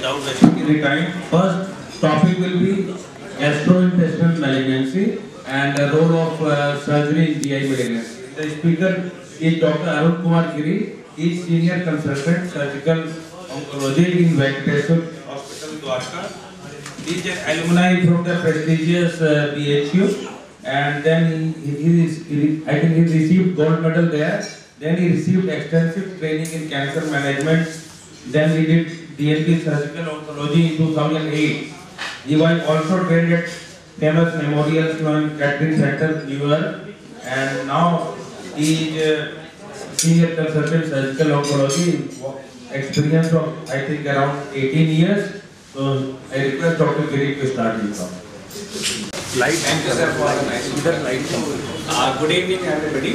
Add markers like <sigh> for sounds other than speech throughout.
without wasting any time. First topic will be gastrointestinal malignancy and the role of uh, surgery in GI malignancy. The speaker is Dr. Arun Kumar Giri. He is senior consultant surgical oncology in Venkateswar Hospital, Dwarka. He is an alumni from the prestigious uh, BHU and then he, he, is, he, I think he received gold medal there. Then he received extensive training in cancer management. Then he did DNB surgical oncology in 2008. He was also trained at famous Memorial Sloan Kettering Center, New York. And now he is uh, senior consultant surgical oncology, experience of I think around 18 years. So I request Dr. Giri to start his talk. Light. Thank you, sir, for the nice light. Uh, good evening, everybody.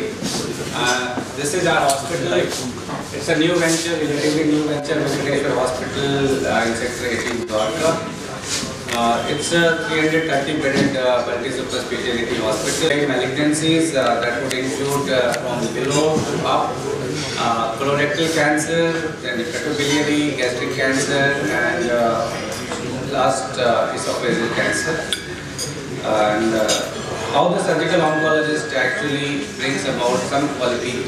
Uh, this is our hospital. It's a new venture, relatively new venture, Venkateshwar Hospital uh, in Sector 18, Dwarka. Uh, it's a 330 bedded uh, multi-super specialty hospital. Malignancies uh, that would include uh, from below to up, uh, colorectal cancer, then hepatobiliary, gastric cancer, and uh, last uh, esophageal cancer and uh, how the surgical oncologist actually brings about some quality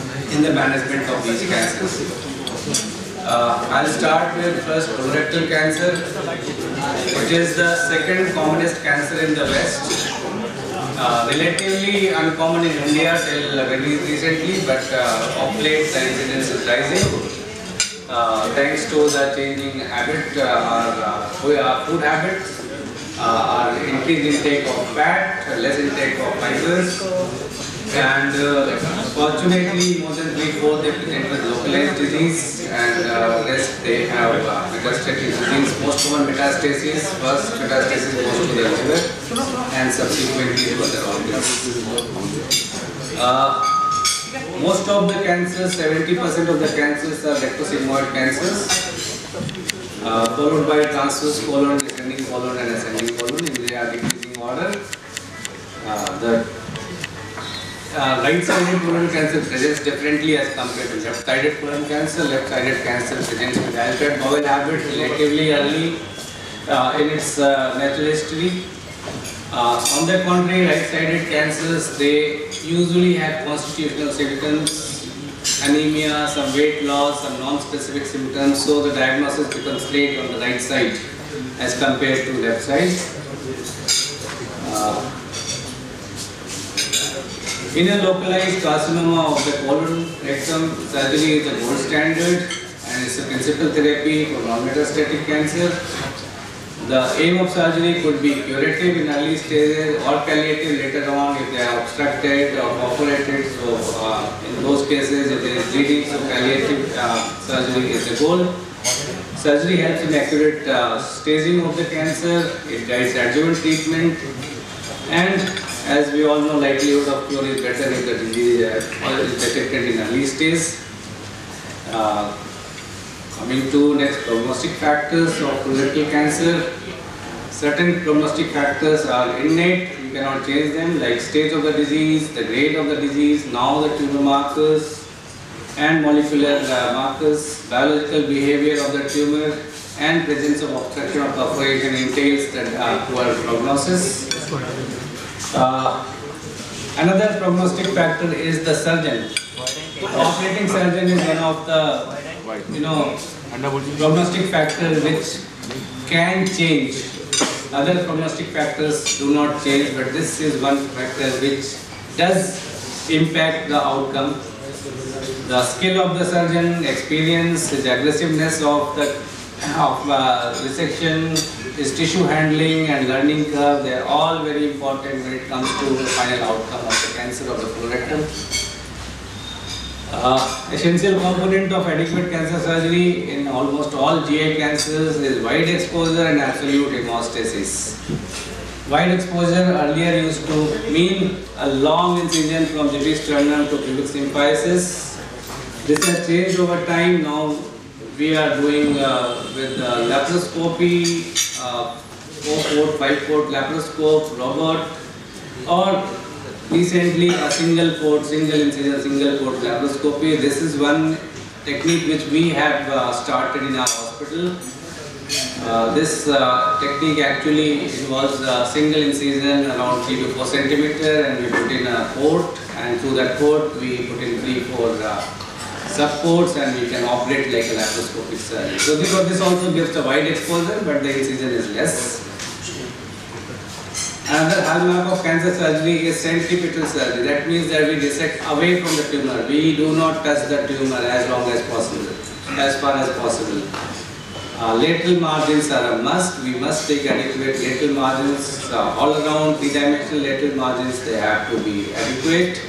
<coughs> in the management of these cancers. Uh, I'll start with first colorectal cancer, which is the second commonest cancer in the West. Uh, relatively uncommon in India till very recently, but uh, of late the incidence is rising. Uh, thanks to the changing habit, uh, our, uh, food habits, uh, our increased intake of fat, less intake of fibers, and uh, fortunately more than three-fourths they present with localized disease and uh, rest they have uh, metastatic disease, most common metastasis, first metastasis goes to the liver and subsequently to other organs. Uh, most of the cancers, 70% of the cancers are rectosigmoid cancers, uh, followed by transverse colon, descending colon and ascending colon in their decreasing order. Uh, the uh, right-sided colon cancer presents differently as compared to left-sided colon cancer. Left-sided cancer presents with altered bowel habit relatively early uh, in its uh, natural history. Uh, on the contrary, right-sided cancers, they usually have constitutional symptoms, anemia, some weight loss, some non-specific symptoms, so the diagnosis becomes late on the right side as compared to left side. In a localized carcinoma of the colon, rectum surgery is the gold standard and it's a principal therapy for non-metastatic cancer. The aim of surgery could be curative in early stages or palliative later on if they are obstructed or perforated. So uh, in those cases, if there is bleeding, so palliative uh, surgery is the goal. Surgery helps in accurate uh, staging of the cancer. It guides adjuvant treatment. And as we all know, likelihood of cure is better if the disease uh, is detected in early stage. Uh, Coming to next prognostic factors of colorectal cancer. Certain prognostic factors are innate, you cannot change them, like stage of the disease, the grade of the disease, now the tumor markers, and molecular uh, markers, biological behavior of the tumor, and presence of obstruction or perforation entails that uh, poor prognosis. Uh, another prognostic factor is the surgeon. Operating surgeon is one of the you know, prognostic factor which can change. Other prognostic factors do not change, but this is one factor which does impact the outcome. The skill of the surgeon, experience, aggressiveness of the of uh, resection, his tissue handling and learning curve, they are all very important when it comes to the final outcome of the cancer of the colorectal. Uh, essential component of adequate cancer surgery in almost all GI cancers is wide exposure and absolute hemostasis. Wide exposure earlier used to mean a long incision from xiphisternum to pubic symphysis. This has changed over time. Now we are doing uh, with uh, laparoscopy, uh, 4-port, 5-port laparoscope, robot, or recently a single port, single incision, single port laparoscopy. This is one technique which we have uh, started in our hospital. Uh, this uh, technique actually involves a single incision around 3 to 4 centimeter and we put in a port and through that port we put in 3 4 uh, subports and we can operate like a laparoscopic surgery. So this, this also gives a wide exposure but the incision is less. Another hallmark of cancer surgery is centripetal surgery. That means that we dissect away from the tumor. We do not touch the tumor as long as possible, as far as possible. Uh, lateral margins are a must. We must take adequate lateral margins. Uh, all around three-dimensional lateral margins, they have to be adequate.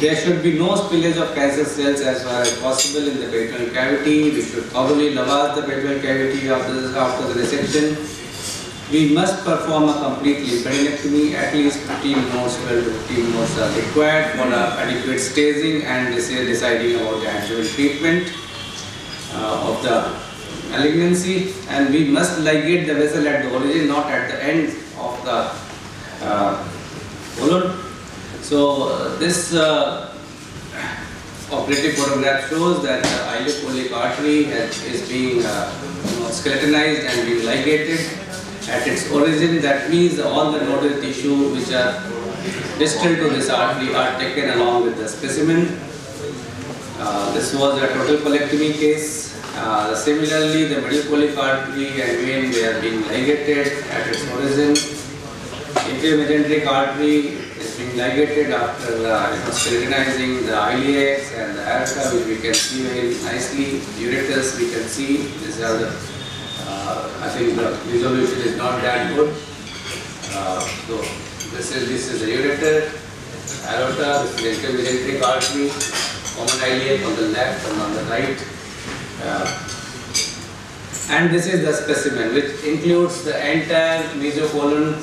There should be no spillage of cancer cells as far as possible in the peritoneal cavity. We should thoroughly lavage the peritoneal cavity after, the, after the resection. We must perform a complete lymphadenectomy. At least 15 nodes, 12 to 15 nodes are required for adequate staging and deciding about the actual treatment uh, of the malignancy. And we must ligate the vessel at the origin, not at the end of the uh, colon. So uh, this uh, operative photograph shows that the ileocolic artery has, is being uh, skeletonized and being ligated at its origin. That means all the nodal tissue which are distal to this artery are taken along with the specimen. Uh, this was a total colectomy case. Uh, similarly, the medullary artery and vein they are being ligated at its origin. Inferior mesenteric artery being ligated after uh, know, skeletonizing the iliacs and the aorta, which we can see very nicely. Ureters we can see. These are the uh, I think the resolution is not that good. Uh, so this is this is the ureter, aorta, this is the inferior mesenteric artery, common iliac on the left and on the right. Uh, and this is the specimen which includes the entire mesocolon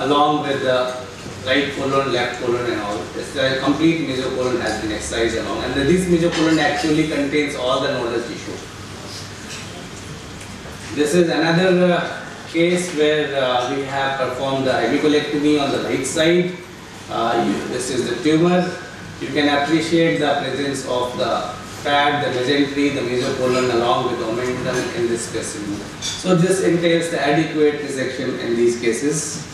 along with the right colon, left colon and all. This the complete mesocolon has been excised along and this mesocolon actually contains all the nodal tissue. This is another uh, case where uh, we have performed the hemicolectomy on the right side. Uh, this is the tumor. You can appreciate the presence of the fat, the mesentery, the mesocolon along with the omentum in this specimen. So this entails the adequate resection in these cases.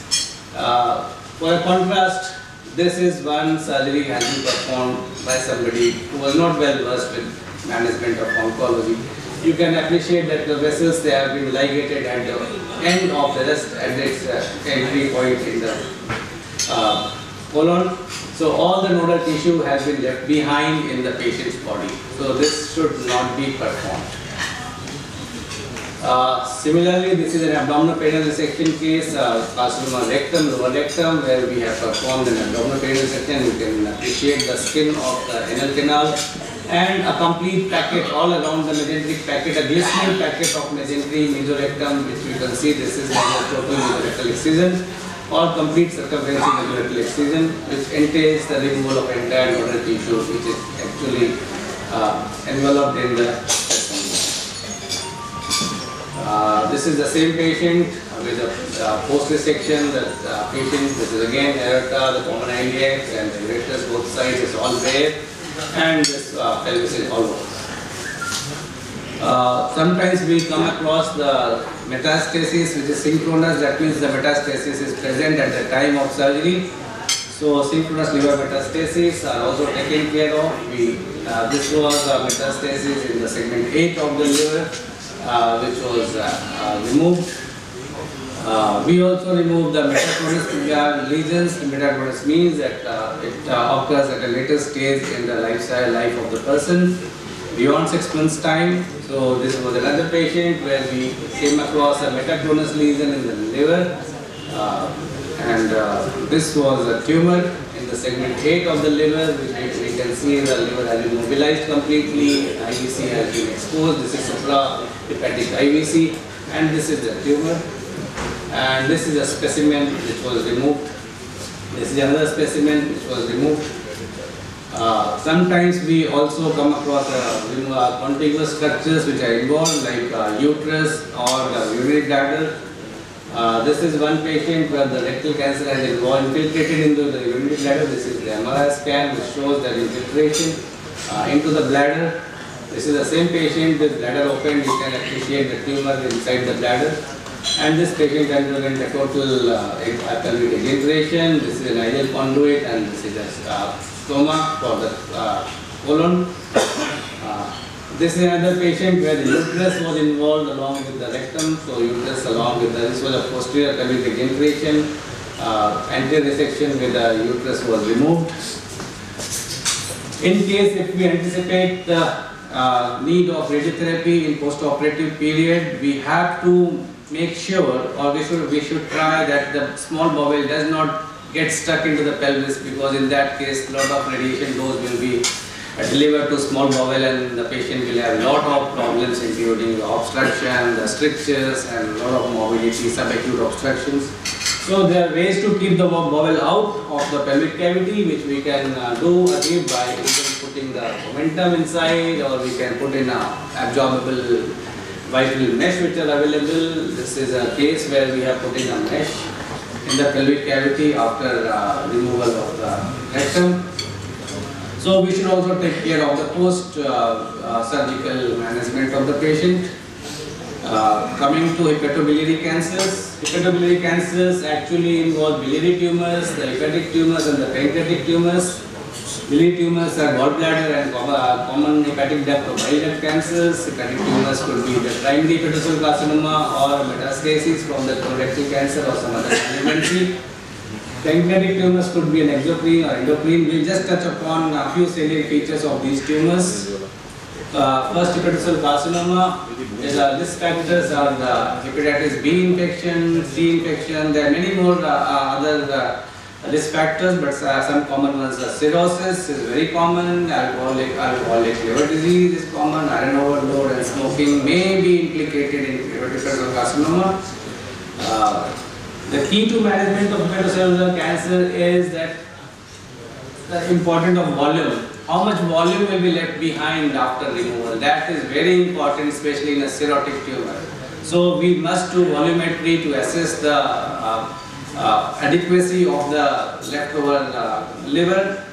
For contrast, this is one surgery has been performed by somebody who was not well versed with management of oncology you can appreciate that the vessels they have been ligated at the end of the rest at its uh, entry point in the uh, colon. So all the nodal tissue has been left behind in the patient's body. So this should not be performed. Uh, similarly, this is an abdominoperineal resection case, uh, carcinoma rectum, lower rectum, where we have performed an abdominoperineal resection. You can appreciate the skin of the anal canal and a complete packet all around the mesenteric packet, a glistening packet of mesentery mesorectum, which you can see this is total mesorectal excision or complete circumference mesorectal excision, which entails the removal of entire nodal tissue, which is actually uh, enveloped in the uh, this is the same patient with a uh, post resection. The uh, patient, this is again aorta, the common iliacs, and the ureters both sides is all bare and this uh, pelvis is hollow. Uh, sometimes we come across the metastasis which is synchronous, that means the metastasis is present at the time of surgery. So synchronous liver metastasis are also taken care of. We, this was metastasis in the segment 8 of the liver which was uh, uh, removed. Uh, we also removed the metachronous lesions. Metachronous means that uh, it uh, occurs at a later stage in the lifestyle life of the person beyond six months time. So this was another patient where we came across a metachronous lesion in the liver uh, and uh, this was a tumor the segment 8 of the liver which we can see the liver has been mobilized completely, IVC has been exposed, this is suprahepatic IVC and this is the tumor and this is a specimen which was removed. This is another specimen which was removed. Uh, sometimes we also come across uh, uh, contiguous structures which are involved like uh, uterus or the urinary bladder. Uh, this is one patient where the rectal cancer has infiltrated into the urinary bladder. This is the MRI scan which shows the infiltration uh, into the bladder. This is the same patient with bladder open, you can appreciate the tumor inside the bladder. And this patient underwent a total uh, pelvic. This is an ileal conduit and this is a uh, stoma for the uh, colon. This is another patient where the uterus was involved along with the rectum. So uterus along with the, this was a posterior pelvic exenteration. Uh, anterior resection with the uterus was removed. In case if we anticipate the uh, need of radiotherapy in post-operative period, we have to make sure or we should we should try that the small bowel does not get stuck into the pelvis because in that case a lot of radiation dose will be delivered to small bowel and the patient will have lot of problems including the obstruction, the strictures and lot of mobility, subacute obstructions. So there are ways to keep the bowel out of the pelvic cavity which we can uh, do again by either putting the omentum inside or we can put in a absorbable Vicryl mesh which are available. This is a case where we have put in a mesh in the pelvic cavity after uh, removal of the rectum. So we should also take care of the post uh, uh, management of the patient. Uh, coming to hepatobiliary cancers, hepatobiliary cancers actually involve biliary tumors, the hepatic tumors and the pancreatic tumors. Biliary tumors are gallbladder and uh, common hepatic duct or bile duct cancers. Hepatic tumors could be the primary hepatocellular carcinoma or metastasis from the colorectal cancer or some other malignancy. Pancreatic tumors could be an exocrine or endocrine. We'll just touch upon a few salient features of these tumors. Uh, first hepatocellular carcinoma, is, uh, risk factors are the hepatitis B infection, C infection, there are many more uh, uh, other uh, risk factors, but uh, some common ones are cirrhosis is very common, alcoholic, alcoholic liver disease is common, iron overload and smoking may be implicated in hepatocellular carcinoma. The key to management of hepatocellular cancer is that the importance of volume. How much volume will be left behind after removal? That is very important, especially in a cirrhotic tumor. So we must do volumetry to assess the uh, uh, adequacy of the leftover uh, liver.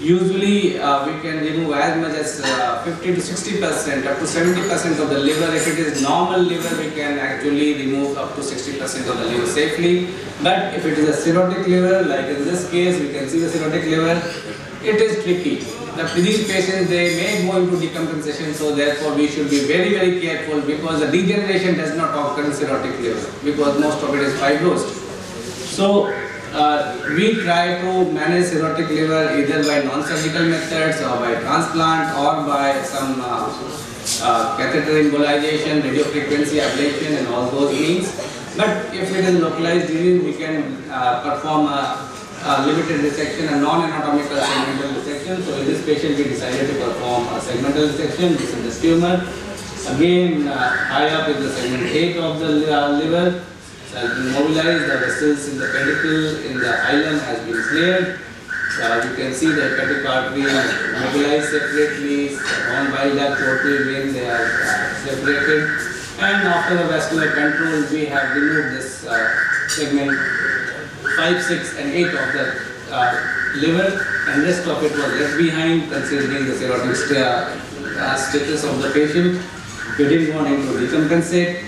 Usually uh, we can remove as much as uh, 50 to 60 percent, up to 70 percent of the liver. If it is normal liver, we can actually remove up to 60 percent of the liver safely. But if it is a cirrhotic liver, like in this case, we can see the cirrhotic liver, it is tricky. The, these patients, they may go into decompensation, so therefore we should be very, very careful because the regeneration does not occur in cirrhotic liver because most of it is fibrosed. So uh, we try to manage cirrhotic liver either by non-surgical methods or by transplant or by some uh, uh, catheter embolization, radiofrequency ablation and all those means. But if it is localized disease, we can uh, perform a, a limited resection, a non-anatomical segmental resection. So in this patient, we decided to perform a segmental resection. This is the tumor. Again, uh, high up is the segment 8 of the uh, liver. So has been mobilized, the vessels in the pedicle in the island has been cleared. Uh, you can see the hepatic artery mobilized separately, bile duct, portal vein, they are uh, separated. And after the vascular control, we have removed this uh, segment 5, 6 and 8 of the uh, liver and rest of it was left behind considering the cirrhotic sta- uh, status of the patient. We didn't want him to decompensate.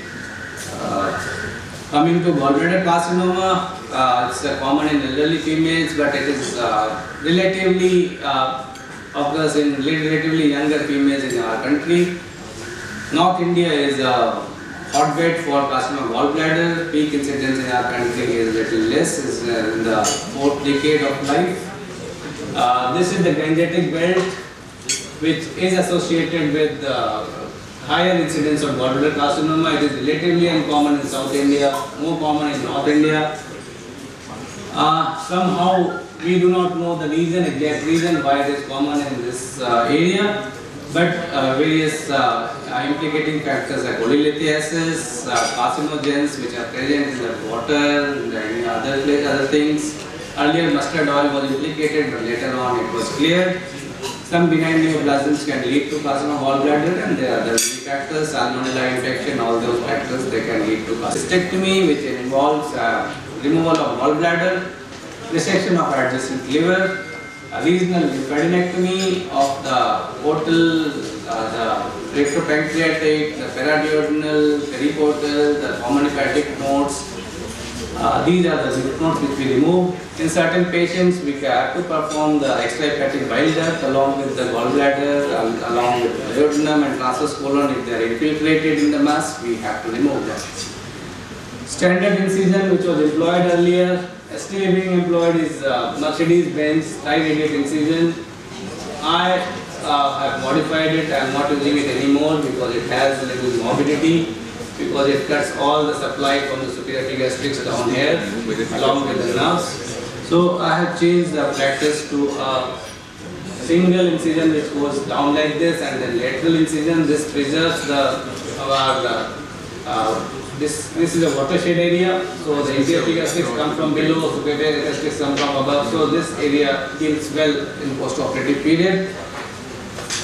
Coming to gallbladder carcinoma, uh, it's uh, common in elderly females, but it is uh, relatively uh, occurs in relatively younger females in our country. North India is a hotbed for carcinoma gallbladder. Peak incidence in our country is little less, is uh, in the fourth decade of life. Uh, this is the gangetic belt, which is associated with higher incidence of gallbladder carcinoma. It is relatively uncommon in South India, more common in North India. Uh, somehow we do not know the reason, exact reason why it is common in this uh, area, but uh, various uh, implicating factors like cholelithiasis, uh, carcinogens which are present in the water, and other other things. Earlier mustard oil was implicated, but later on it was cleared. Some benign neoplasms can lead to carcinoma gallbladder and there are other factors, salmonella infection, all those factors they can lead to cystectomy which involves uh, removal of gallbladder, resection of adjacent liver, regional lymphadenectomy of the portal uh, the retropancreatic, the paraduodenal, periportal, the common hepatic nodes. Uh, these are the lymph nodes which we remove. In certain patients, we have to perform the extrahepatic bile duct along with the gallbladder, al- along with the duodenum and transverse colon. If they are infiltrated in the mass, we have to remove them. Standard incision which was employed earlier, still being employed is uh, Mercedes Benz tri-radiate incision. I uh, have modified it, I am not using it anymore because it has a little morbidity because it cuts all the supply from the superior gastrics down here along with the nerves. So I have changed the practice to a single incision which goes down like this and then lateral incision. This preserves the our uh, uh, this this is a watershed area. So the inferior gastrics come from below, superior gastrics come from above. So this area heals well in post-operative period.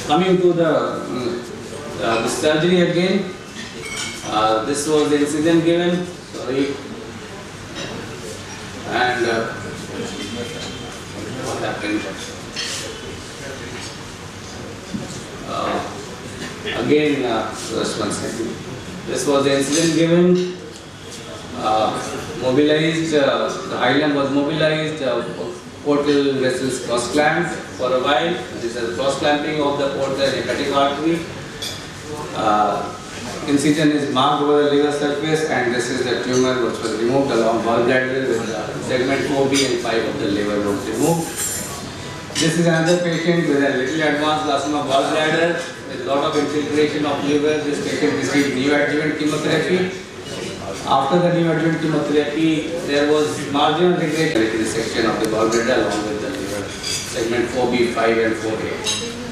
Coming to the, mm, uh, the surgery again. Uh, this was the incident given. Sorry. And uh, what happened? Uh, again, uh, just one second. This was the incident given. Uh, mobilized, the island was mobilized, portal vessels cross clamped for a while. This is cross clamping of the portal hepatic artery. Incision is marked over the liver surface and this is the tumor which was removed along gallbladder with the segment 4B and 5 of the liver was removed. This is another patient with a little advanced plasma gallbladder with lot of infiltration of liver. This patient received neoadjuvant chemotherapy. After the neoadjuvant chemotherapy, there was marginal regression resection of the gallbladder along with the liver, segment 4B, 5 and 4A.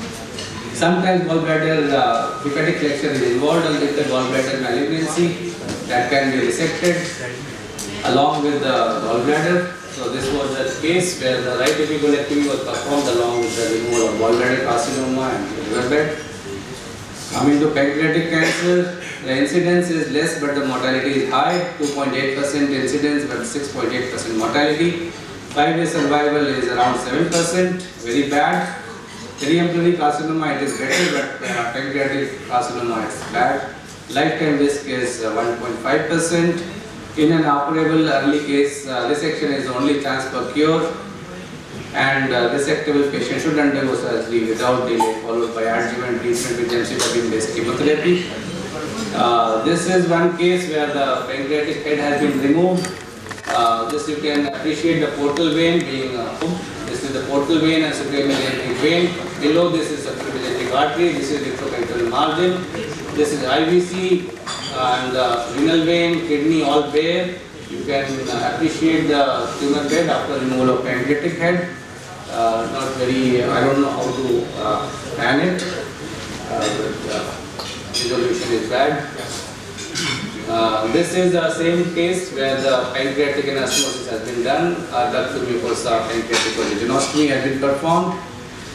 Sometimes gallbladder uh, hepatic flexure is involved and with the gallbladder malignancy that can be resected along with the gallbladder. So this was a case where the right hemicolectomy was performed along with the removal of gallbladder carcinoma and liver bed. Coming to pancreatic cancer, the incidence is less but the mortality is high, 2.8% incidence but 6.8% mortality. Five-year survival is around 7%, very bad. Periampullary carcinoma it is better but uh, pancreatic carcinoma is bad. Lifetime risk is uh, 1.5%. In an operable early case, uh, resection is only chance for cure and uh, resectable patient should undergo surgery without delay followed by adjuvant treatment with gemcitabine based chemotherapy. Uh, this is one case where the pancreatic head has been removed. Uh, this you can appreciate the portal vein being uh, this is the portal vein and supramedullary vein. Below this is supramedullary artery. This is retropancreatic margin. This is IVC and the renal vein, kidney all bare. You can uh, appreciate the tumor bed after removal of pancreatic head. Uh, not very, I don't know how to uh, pan it. Uh, but, uh, resolution is bad. Uh, this is the same case where the pancreatic anastomosis has been done. Uh, ductal mucosa pancreatic originostomy has been performed.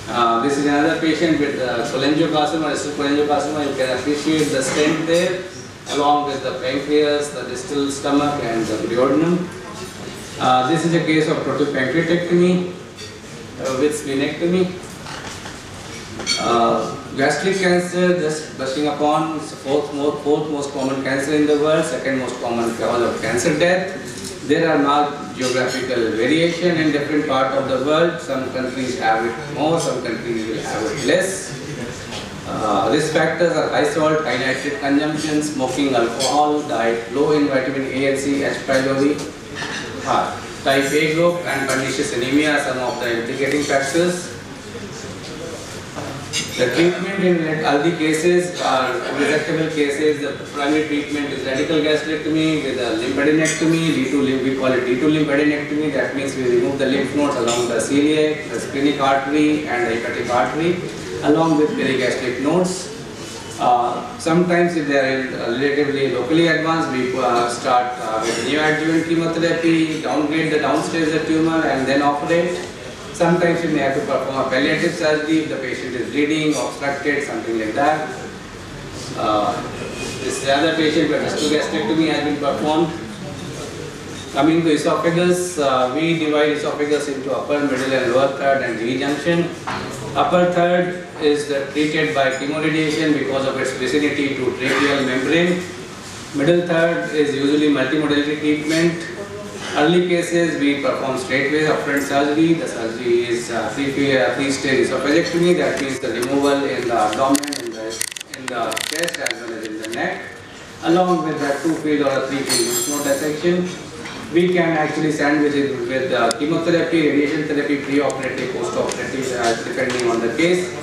Uh, this is another patient with uh, cholangiocarcinoma, distal cholangiocarcinoma. You can appreciate the stent there along with the pancreas, the distal stomach and the duodenum. Uh, this is a case of protopancreatectomy uh, with splenectomy. Uh, gastric cancer, just brushing upon, is the fourth, most, fourth most common cancer in the world, second most common cause of cancer death. There are marked geographical variation in different parts of the world. Some countries have it more, some countries will have it less. Uh, risk factors are high salt, high nitrate consumption, smoking, alcohol, diet low in vitamin A and C, H. pylori, uh, type A group and pernicious anemia are some of the implicating factors. The treatment in all the cases are resectable cases. The primary treatment is radical gastrectomy with a lymphadenectomy. D2 lymph, we call it D2 lymphadenectomy. That means we remove the lymph nodes along the celiac, the splenic artery, and the hepatic artery, along with perigastric nodes. Uh, sometimes if they are relatively locally advanced, we uh, start uh, with neoadjuvant chemotherapy, downgrade the downstairs the tumor, and then operate. Sometimes we may have to perform a palliative surgery if the patient is bleeding, obstructed, something like that. Uh, this other patient where gastrectomy has been performed. Coming to esophagus, uh, we divide esophagus into upper, middle and lower third and G junction. Upper third is treated by chemoradiation because of its vicinity to tracheal membrane. Middle third is usually multimodality treatment. Early cases we perform straightway upfront surgery. The surgery is uh, three, uh, esophagectomy, that means the removal in the abdomen, in the, in the chest as well as in the neck. Along with that two field or a three field lymph node dissection. We can actually sandwich it with uh, chemotherapy, radiation therapy, pre-operative, post-operative, uh, depending on the case.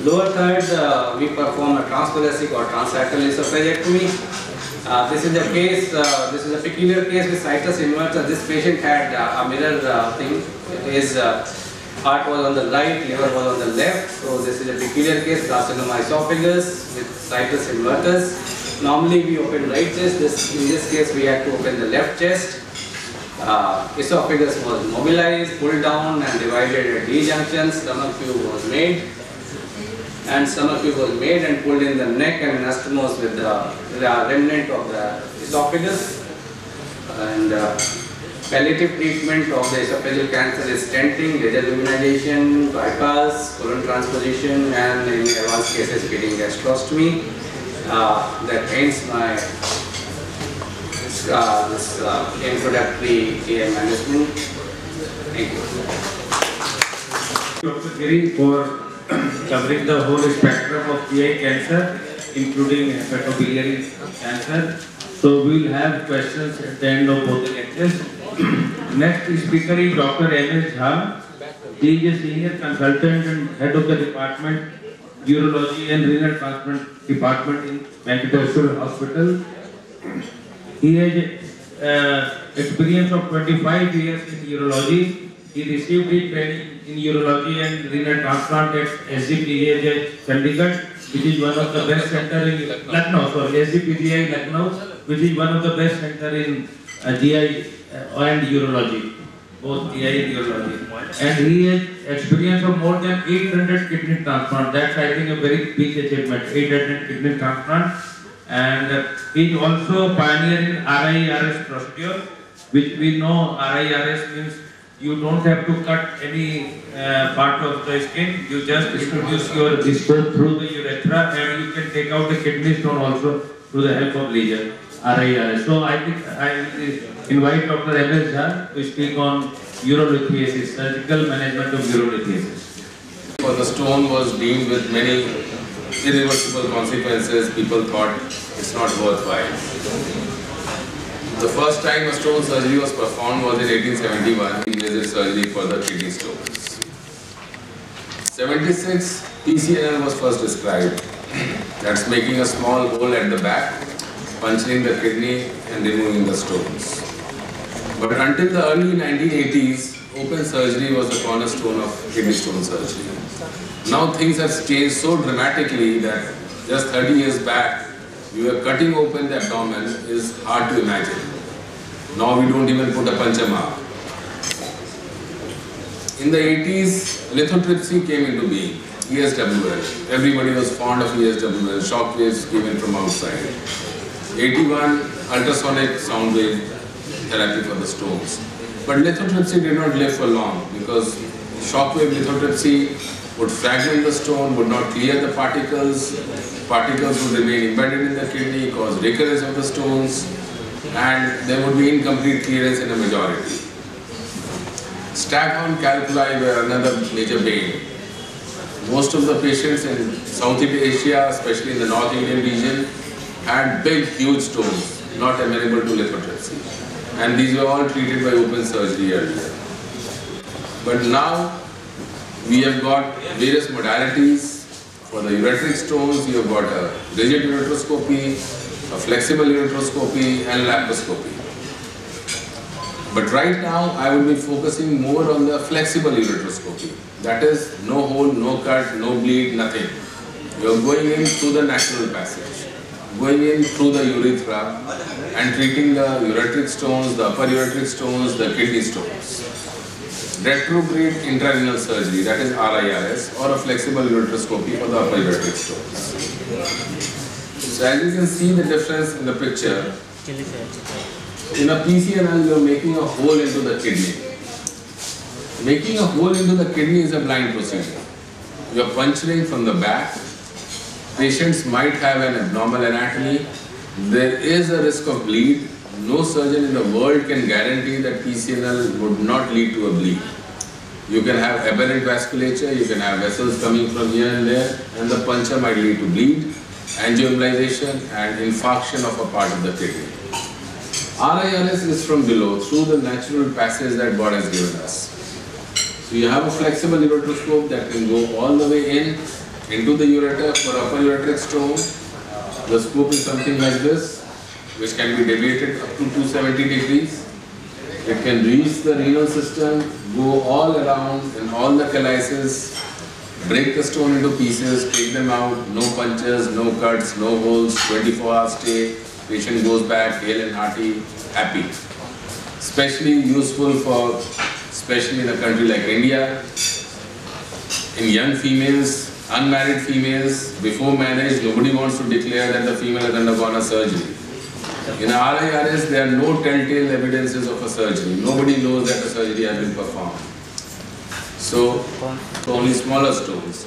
Lower third, uh, we perform a transthoracic or transsacral esophagectomy. Uh, this is a case, uh, this is a peculiar case with situs inversus. This patient had uh, a mirror uh, thing. His uh, heart was on the right, liver was on the left. So this is a peculiar case, carcinoma esophagus with situs inversus. Normally we open right chest. This, in this case we had to open the left chest. Uh, esophagus was mobilized, pulled down and divided at D junctions. Stomach tube was made and stomach tube was made and pulled in the neck and anastomose with the, the remnant of the esophagus. And uh, palliative treatment of the esophageal cancer is stenting, laser luminization, bypass, colon transposition, and in advanced cases feeding gastrostomy. Uh, that ends my uh, this uh, introductory care management. Thank you. Dr. Giri for covering the whole spectrum of GI cancer, including hepatobiliary cancer. So we will have questions at the end of both the lectures. <clears throat> Next speaker is Dr. M.S. Jha. He is a senior consultant and head of the department, urology and renal transplant department in Venkateshwar Hospital. He has uh, experience of 25 years in urology. He received his training in urology and renal transplant at SGPGI Chandigarh, which is one of the best center in Lucknow. Sorry, SGPGI Lucknow, which is one of the best center in uh, GI uh, and urology, both GI and urology. And he has experience of more than 800 kidney transplant. That's I think a very big achievement. 800 kidney transplant and uh, he is also pioneer in RIRS procedure, which we know RIRS means you don't have to cut any uh, part of the skin, you just introduce your stone through the urethra and you can take out the kidney stone also through the help of laser, RIRS. So I think I will invite Dr. M.S. Jha to speak on urolithiasis, surgical management of urolithiasis. For the stone was deemed with many irreversible consequences, people thought it's not worthwhile. The first time a stone surgery was performed was in 1871, invasive surgery for the kidney stones. 76, PCNL was first described. <clears throat> That's making a small hole at the back, punching the kidney and removing the stones. But until the early 1980s, open surgery was the cornerstone of kidney stone surgery. Now things have changed so dramatically that just 30 years back, you were cutting open the abdomen is hard to imagine. Now we don't even put a mark. In the 80s, lithotripsy came into being, ESWL. Everybody was fond of ESWL, shock waves came in from outside. 81, ultrasonic sound wave therapy for the stones. But lithotripsy did not live for long because shockwave lithotripsy would fragment the stone, would not clear the particles, particles would remain embedded in the kidney, cause recurrence of the stones, and there would be incomplete clearance in a majority. Staghorn calculi were another major bane. Most of the patients in Southeast Asia, especially in the North Indian region, had big, huge stones, not amenable to lithotripsy. And these were all treated by open surgery earlier. But now, we have got various modalities. For the ureteric stones, you have got a rigid ureteroscopy, flexible ureteroscopy, and laparoscopy. But right now, I will be focusing more on the flexible ureteroscopy. That is, no hole, no cut, no bleed, nothing. You are going in through the natural passage, going in through the urethra and treating the ureteric stones, the upper ureteric stones, the kidney stones. Retrograde intrarenal surgery, that is RIRS, or a flexible ureteroscopy for the upper ureteric stones. So as you can see the difference in the picture, in a PCNL you are making a hole into the kidney. Making a hole into the kidney is a blind procedure. you are puncturing from the back. Patients might have an abnormal anatomy. There is a risk of bleed. No surgeon in the world can guarantee that PCNL would not lead to a bleed. You can have aberrant vasculature, you can have vessels coming from here and there, and the puncture might lead to bleed, angioembolization, and infarction of a part of the kidney. RIRS is from below through the natural passage that God has given us. So you have a flexible ureteroscope that can go all the way in into the ureter for upper ureteric stone. The scope is something like this, which can be deviated up to 270 degrees. It can reach the renal system, go all around in all the calyces, break the stone into pieces, take them out, no punches, no cuts, no holes, 24 hours stay, patient goes back hale and hearty, happy. Especially useful for, especially in a country like India, in young females, unmarried females, before marriage, nobody wants to declare that the female has undergone a surgery. In RIRS, there are no telltale evidences of a surgery. Nobody knows that a surgery has been performed. So, only smaller stones.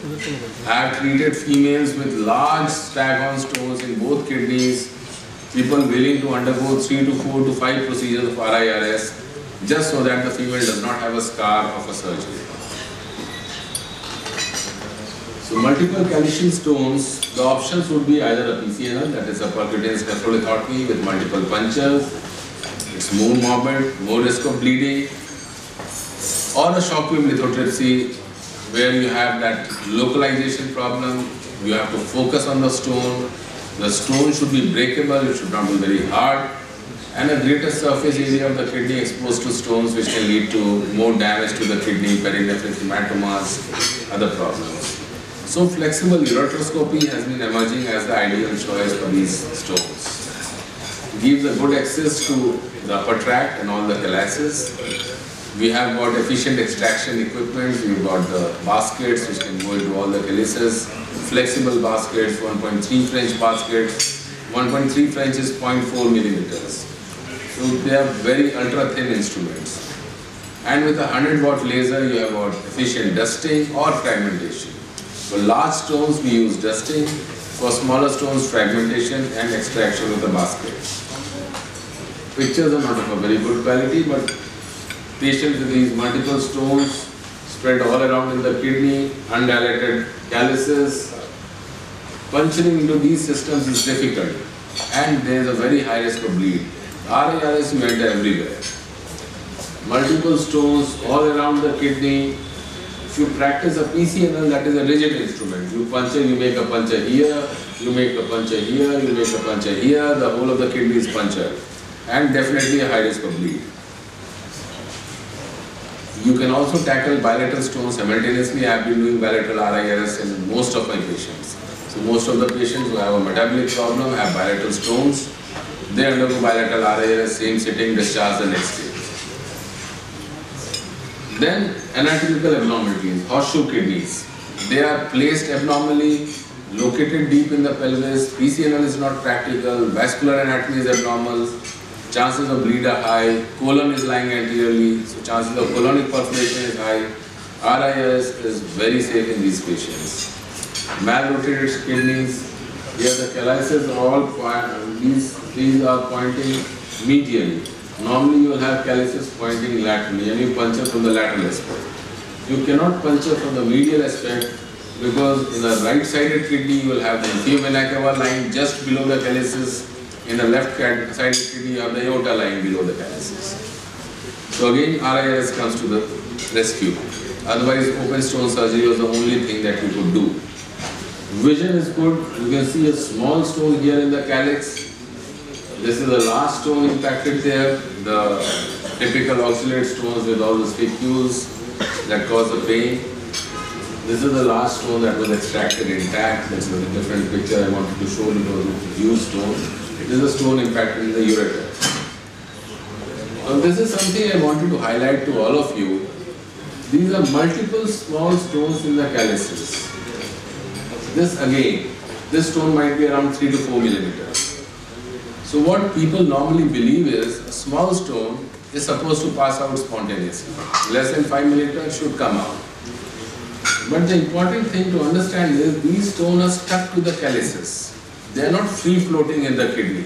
I have treated females with large staghorn stones in both kidneys, people willing to undergo 3 to 4 to 5 procedures of RIRS just so that the female does not have a scar of a surgery. So multiple calcium stones, the options would be either a PCNL, that is a percutaneous nephrolithotomy with multiple punctures, it's more morbid, more risk of bleeding, or a shockwave lithotripsy where you have that localization problem, you have to focus on the stone, the stone should be breakable, it should not be very hard, and a greater surface area of the kidney exposed to stones which can lead to more damage to the kidney, perinephric hematomas, other problems. So flexible ureteroscopy has been emerging as the ideal choice for these stones. Gives a good access to the upper tract and all the calyces. We have got efficient extraction equipment, we've got the baskets which can go into all the calyces, flexible baskets, 1.3 French baskets, 1.3 French is 0.4 millimeters. So they are very ultra thin instruments. And with a 100 watt laser you have got efficient dusting or fragmentation. For large stones, we use dusting. For smaller stones, fragmentation and extraction with a basket. Pictures are not of a very good quality, but patients with these multiple stones spread all around in the kidney, undilated calyces. Puncturing into these systems is difficult and there is a very high risk of bleed. RIRS you enter everywhere. Multiple stones all around the kidney, if you practice a PCNL, that is a rigid instrument. You puncture, you make a puncture here, you make a puncture here, you make a puncture here, the whole of the kidney is punctured. And definitely a high risk of bleed. You can also tackle bilateral stones simultaneously. I have been doing bilateral RIRS in most of my patients. So most of the patients who have a metabolic problem have bilateral stones. They undergo bilateral RIRS, same sitting, discharge the next day. Then anatomical abnormalities, horseshoe kidneys. They are placed abnormally, located deep in the pelvis. PCNL is not practical, vascular anatomy is abnormal, chances of bleed are high, colon is lying anteriorly, so chances of colonic perforation is high. RIS is very safe in these patients. Malrotated kidneys, here the calyces are all, point- these, these are pointing medially. Normally you will have calyces pointing laterally and you puncture from the lateral aspect. You cannot puncture from the medial aspect because in the right-sided kidney you will have the cava lying just below the calyces. In the left-sided kidney you have the aorta lying below the calyces. So again RIS comes to the rescue. Otherwise open stone surgery was the only thing that you could do. Vision is good. You can see a small stone here in the calyx. This is the last stone impacted there, the typical oxalate stones with all the spicules that cause the pain. This is the last stone that was extracted intact. This is a different picture I wanted to show you. It was a huge stone. This is a stone impacted in the ureter. Now this is something I wanted to highlight to all of you. These are multiple small stones in the calyces. This again, this stone might be around 3 to 4 millimeters. So what people normally believe is a small stone is supposed to pass out spontaneously. Less than 5 millimeters should come out. But the important thing to understand is these stones are stuck to the calyces. They are not free floating in the kidney.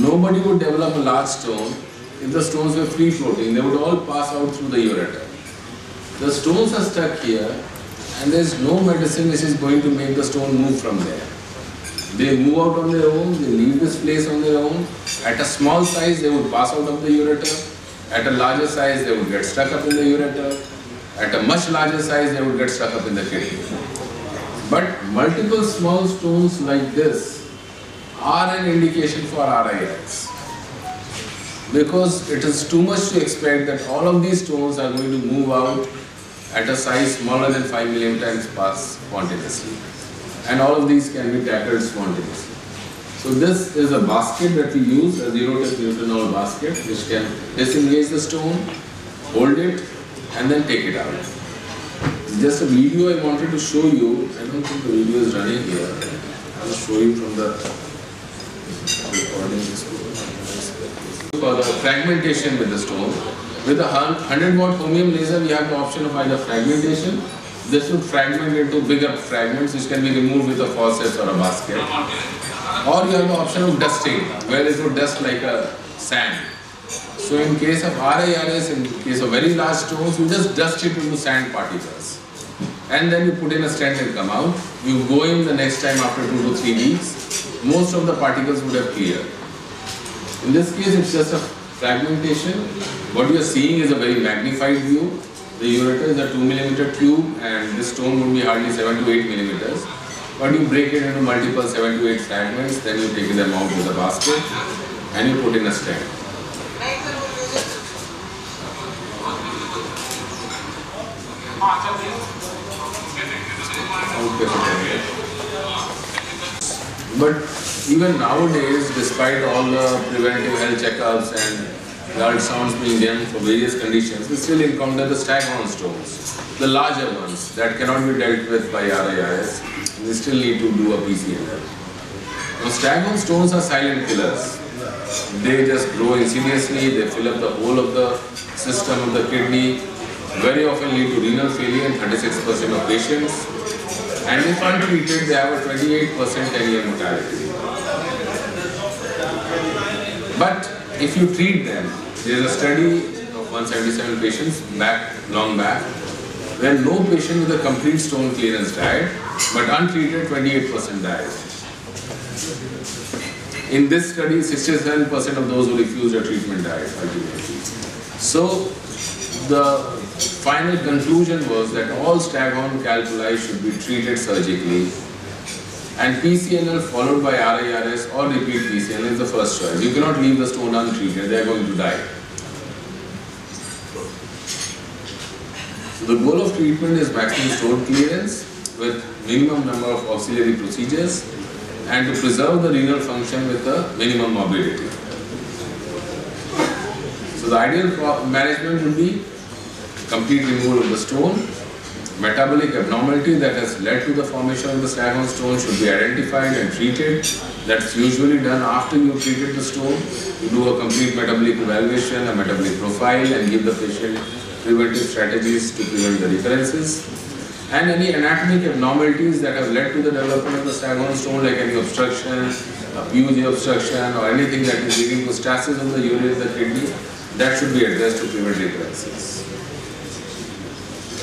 Nobody would develop a large stone if the stones were free floating. They would all pass out through the ureter. The stones are stuck here and there is no medicine which is going to make the stone move from there. They move out on their own, they leave this place on their own. At a small size, they would pass out of the ureter. At a larger size, they would get stuck up in the ureter. At a much larger size, they would get stuck up in the kidney. But multiple small stones like this are an indication for RIRS. Because it is too much to expect that all of these stones are going to move out at a size smaller than 5 millimeters pass spontaneously. And all of these can be tackled spontaneously. So this is a basket that we use, a zero-tip nitinol basket, which can disengage the stone, hold it, and then take it out. Just a video I wanted to show you. I don't think the video is running here. I'll show you from the. For the fragmentation with the stone, with a 100 watt holmium laser, we have the option of either fragmentation. This would fragment into bigger fragments which can be removed with a forceps or a basket. Or you have the option of dusting, where it would dust like a sand. So in case of RIRS, in case of very large stones, you just dust it into sand particles. And then you put in a stent and come out. You go in the next time after two to three weeks, most of the particles would have cleared. In this case, it's just a fragmentation. What you are seeing is a very magnified view. The ureter is a 2 millimeter tube and this stone would be hardly 7 to 8 millimeters. But you break it into multiple 7 to 8 fragments, then you take them out with a basket and you put in a stent. But even nowadays, despite all the preventive health checkups and the ultrasounds being done for various conditions, we still encounter the staghorn stones, the larger ones that cannot be dealt with by RIRS. We still need to do a PCNL. Now, staghorn stones are silent killers. They just grow insidiously, they fill up the whole of the system of the kidney, very often lead to renal failure in 36% of patients. And if untreated, they have a 28% 10-year mortality. But if you treat them, there is a study of 177 patients back, long back, where no patient with a complete stone clearance died, but untreated 28% died. In this study, 67% of those who refused a treatment died ultimately. So the final conclusion was that all staghorn calculi should be treated surgically and PCNL followed by RIRS or repeat PCNL is the first choice. You cannot leave the stone untreated, they are going to die. So the goal of treatment is maximum stone clearance with minimum number of auxiliary procedures and to preserve the renal function with a minimum morbidity. So the ideal management would be complete removal of the stone, metabolic abnormality that has led to the formation of the staghorn stone should be identified and treated. That's usually done after you treated the stone. You do a complete metabolic evaluation, a metabolic profile and give the patient preventive strategies to prevent the recurrences. And any anatomic abnormalities that have led to the development of the staghorn stone like any obstruction, a PUJ obstruction or anything that is leading to stasis of the urine in the kidney, that should be addressed to prevent recurrences.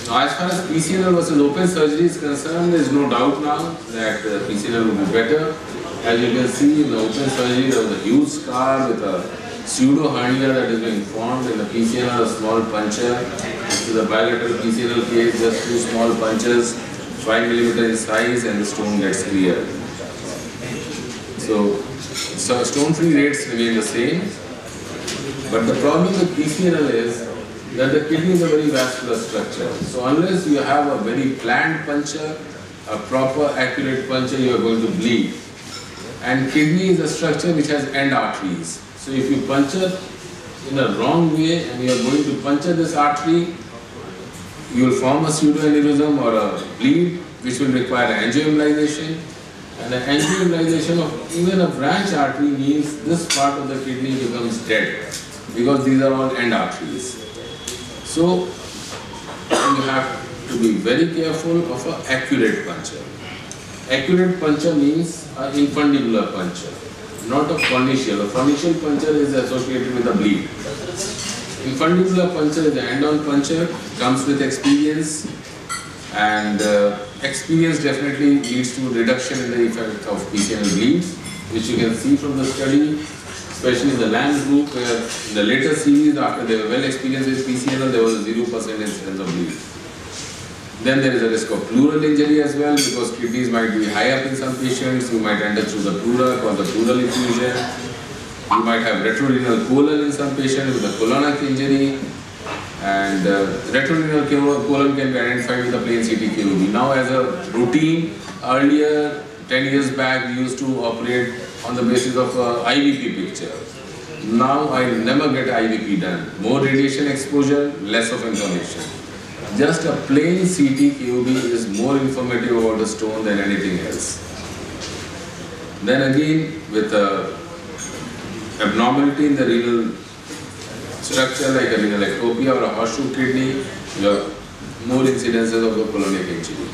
Now, as far as PCNL versus open surgery is concerned, there is no doubt now that uh, PCNL will be better. As you can see, in the open surgery, there was a huge scar with a pseudo hernia that is being formed. In the PCNL, a small puncture. This is a bilateral PCNL case, just two small punches, 5 millimeter in size, and the stone gets cleared. So, so stone-free rates remain the same. But the problem with PCNL is that the kidney is a very vascular structure. So unless you have a very planned puncture, a proper accurate puncture, you are going to bleed. And kidney is a structure which has end arteries. So if you puncture in a wrong way and you are going to puncture this artery, you will form a pseudoaneurysm or a bleed which will require angioembolization. And the angioembolization of even a branch artery means this part of the kidney becomes dead because these are all end arteries. So you have to be very careful of an accurate puncture. Accurate puncture means an infundibular puncture, not a pernicial. A pernicial puncture is associated with a bleed. Infundibular puncture is an end-on puncture, comes with experience, and uh, experience definitely leads to reduction in the effect of PCNL bleeds, which you can see from the study, especially the LAND group, where in the later series, after they were well experienced with PCNL, there was a 0% incidence of bleed. Then there is a risk of pleural injury as well, because kidneys might be high up in some patients, you might enter through the pleura or the pleural effusion. You might have retrorenal colon in some patients with a colonic injury, and uh, retrorenal colon can be identified with a plain CT. Now as a routine, earlier 10 years back we used to operate on the basis of uh, IVP picture. Now I never get IVP done. More radiation exposure, less of information. Just a plain CT KUB is more informative about the stone than anything else. Then again with uh, abnormality in the renal structure like a renal ectopia or a horseshoe kidney, you have more incidences of the colonic injury.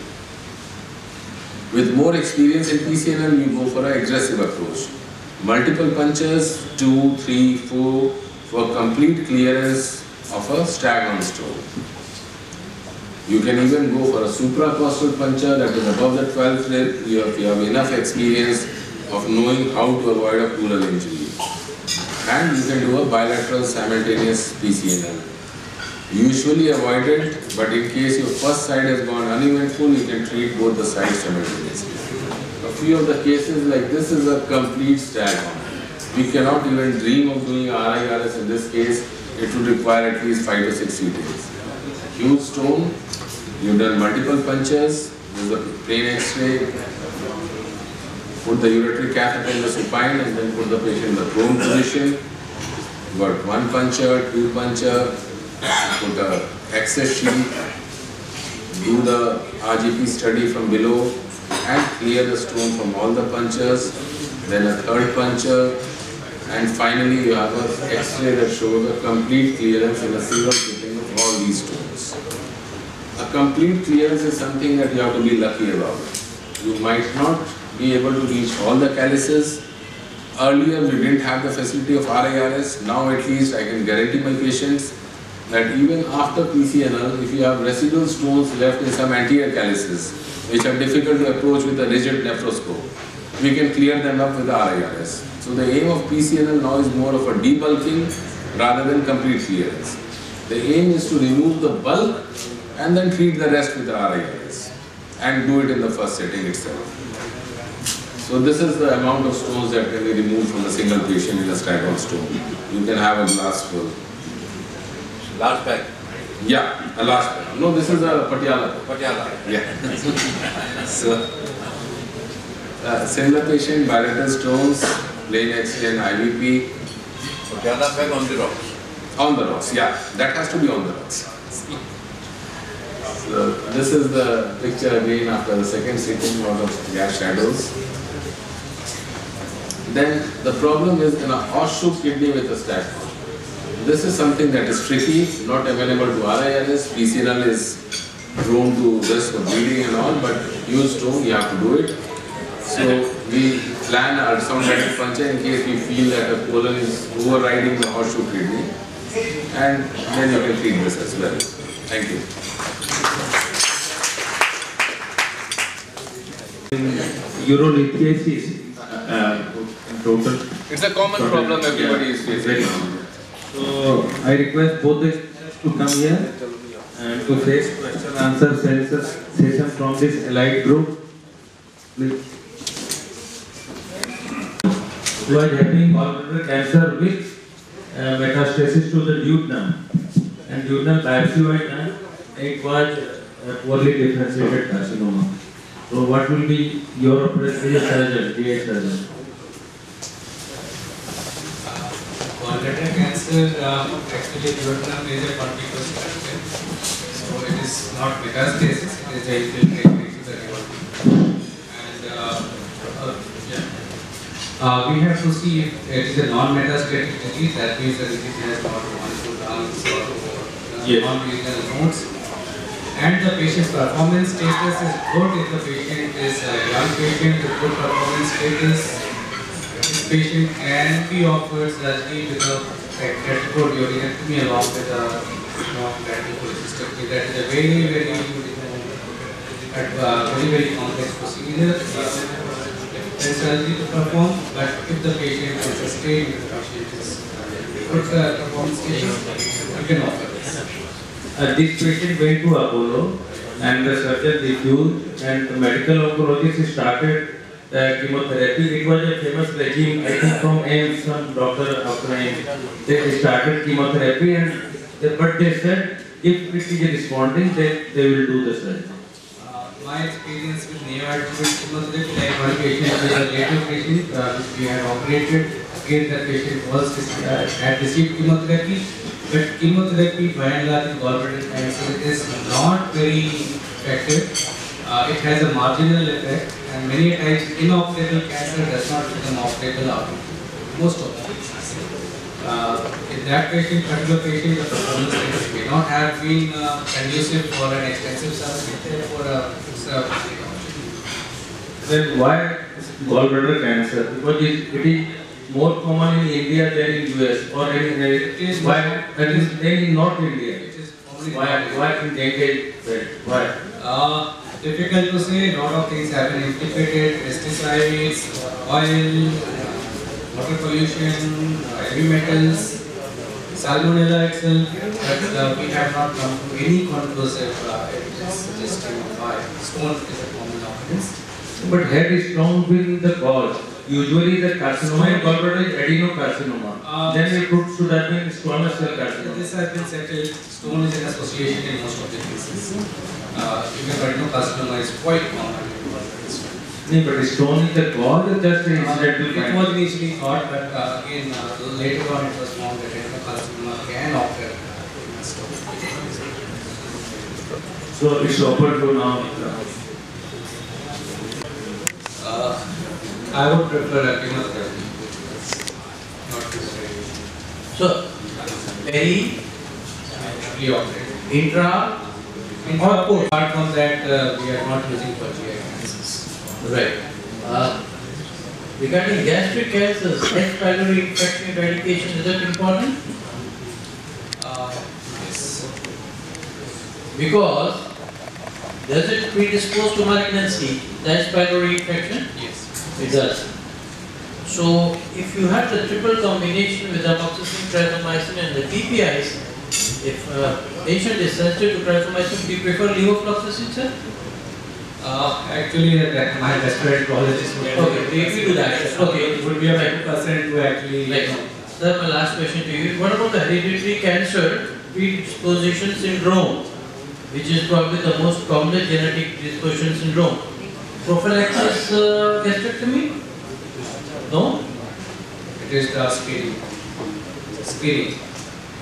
With more experience in PCNL, you go for an aggressive approach. Multiple punches, two, three, four, for complete clearance of a staghorn stone. You can even go for a supracostal puncture that is above the 12th rib. You have, you have enough experience of knowing how to avoid a pleural injury and you can do a bilateral simultaneous PCNL. Usually avoided, but in case your first side has gone uneventful, you can treat both the sides simultaneously. A few of the cases like this is a complete stag We cannot even dream of doing RIRS in this case. It would require at least 5 to 6 days. Huge stone, you've done multiple punches, there's a plain x-ray, put the ureteric catheter in the supine and then put the patient in the prone position. Got one puncture, two puncture, put the access sheath, do the RGP study from below and clear the stone from all the punctures, then a third puncture and finally you have an x-ray that shows a complete clearance in a single sitting of all these stones. A complete clearance is something that you have to be lucky about. You might not be able to reach all the calyces. Earlier we didn't have the facility of RIRS, now at least I can guarantee my patients that even after PCNL, if you have residual stones left in some anterior calyces, which are difficult to approach with a rigid nephroscope, we can clear them up with the RIRS. So the aim of PCNL now is more of a debulking rather than complete clearance. The aim is to remove the bulk and then treat the rest with the RIRS and do it in the first setting itself. So this is the amount of stones that can be removed from a single patient in a staghorn stone. You can have a glass full. Large bag. Yeah, a large bag. No, this is a Patiala. Patiala. Yeah. <laughs> so, uh, similar patient, bilateral stones, plain X-ray and IVP. Patiala bag on the rocks. On the rocks, yeah. That has to be on the rocks. So this is the picture again after the second sitting out of gas shadows. Then the problem is in a horseshoe kidney with a stack. This is something that is tricky, not available to RIRS. PCNL is prone to risk of bleeding and all, but huge stone, you have to do it. So we plan our sound puncture in case we feel that the colon is overriding the horseshoe kidney. And then you can treat this as well. Thank you. urolithiasis uh, in total. It's a common problem everybody yeah, is facing. So I request both the speakers to come here and to face question answer session from this allied group. Please. Who are having gallbladder cancer with uh, metastasis to the duodenum and duodenal biopsy done. It was uh, poorly differentiated carcinoma. So what will be your a surgeon, GI surgeon? Cancer, uh, actually is a contiguous. So it is not metastasis, it is a infiltrate the. And uh, uh, yeah. Uh, we have to see if it is a non-metastatic disease, that means the disease has not one foot lungs or uh, Yes. non-renal nodes. And the patient's performance status is good if the patient is a young patient with good performance status. This patient can be offered surgery with a electrophysiectomy along with a non-lateral cholecystectomy. That is a very, very, uh, very, very complex procedure. Uh, and surgery to perform, but if the patient is sustained, the patient is good uh, performance status, you can offer this. Uh, this patient went to Apollo and the surgeon refused and the medical oncologist started chemotherapy. It was a famous regime, I think from AIMS, some doctor after AIMS. They started chemotherapy and they, but they said if it is responding, they, they will do the surgery. Uh, my experience with neoadjuvant chemotherapy, like one patient with a later patient, uh, we had operated, again the patient was, uh, had received chemotherapy, but chemotherapy by and large in gallbladder cancer is not very effective. Uh, it has a marginal effect and many times inoperable cancer does not become operable of most of the. Uh, in that patient, particular patient, the performance status may not have been uh, conducive for an extensive surgery, therefore uh, a Then why gallbladder cancer? Because it, it is more common in India than in US or in, It is why, that is then in North India. It is Why, why in Dengue? Why? Uh, difficult to say. A lot of things have been implicated. Pesticides, oil, water pollution, heavy metals, salmonella itself. But uh, we have not come to any conclusive uh, evidence suggesting why stone is a common occurrence. But head is strong in the cause. Usually the carcinoma in gallbladder is adenocarcinoma. Uh, then it could, should have been squamous cell carcinoma. This has been settled. Stone is an association in most of the cases. Uh, even adenocarcinoma is quite common. No, but stone is the cause or just an incidental It kind? was initially thought, but uh, again, uh, later on it was found that adenocarcinoma can occur. in. So it's open to now. Uh, I would prefer a chemotherapy. Not to say So, peri, pre-operative. intra, In fact, apart from that, uh, we are not using for GI cancers. right. Uh, regarding gastric cancers, H. pylori infection eradication, is that important? Uh, yes. Because does it predispose to malignancy, the H. pylori infection? Yes. It does. So, if you have the triple combination with amoxicillin, clarithromycin and the PPIs, if a patient is sensitive to clarithromycin, do you prefer levofloxacin, sir? Uh, actually, uh, my gastroenterologist would. Okay, we we do that. Okay. It would be a better person to actually. Right. Sir, my last question to you. What about the hereditary cancer predisposition syndrome, which is probably the most common genetic predisposition syndrome? Prophylaxis uh, gastrectomy? No? It is the screening. Screening.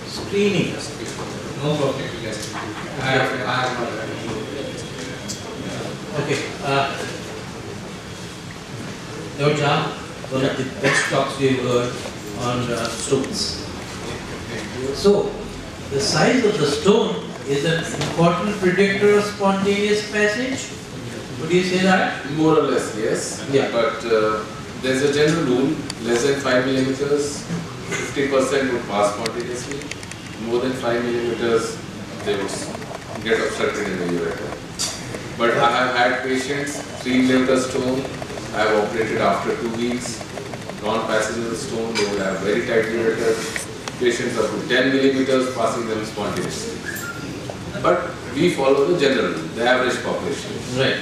Screening. No prophylactic testing. I have, I have not. Okay. Uh, Dr. One of the best talks we've heard on uh, stones. So, the size of the stone is an important predictor of spontaneous passage. Would you say that? More or less, yes. Yeah. But uh, there's a general rule, less than 5 millimeters, 50% would pass spontaneously. More than 5 millimeters, they would get obstructed in the ureter. But I have had patients, 3 millimeter stone, I have operated after 2 weeks, non-passage of the stone, they would have very tight ureters. Patients up to 10 millimeters passing them spontaneously. But we follow the general the average population. Right.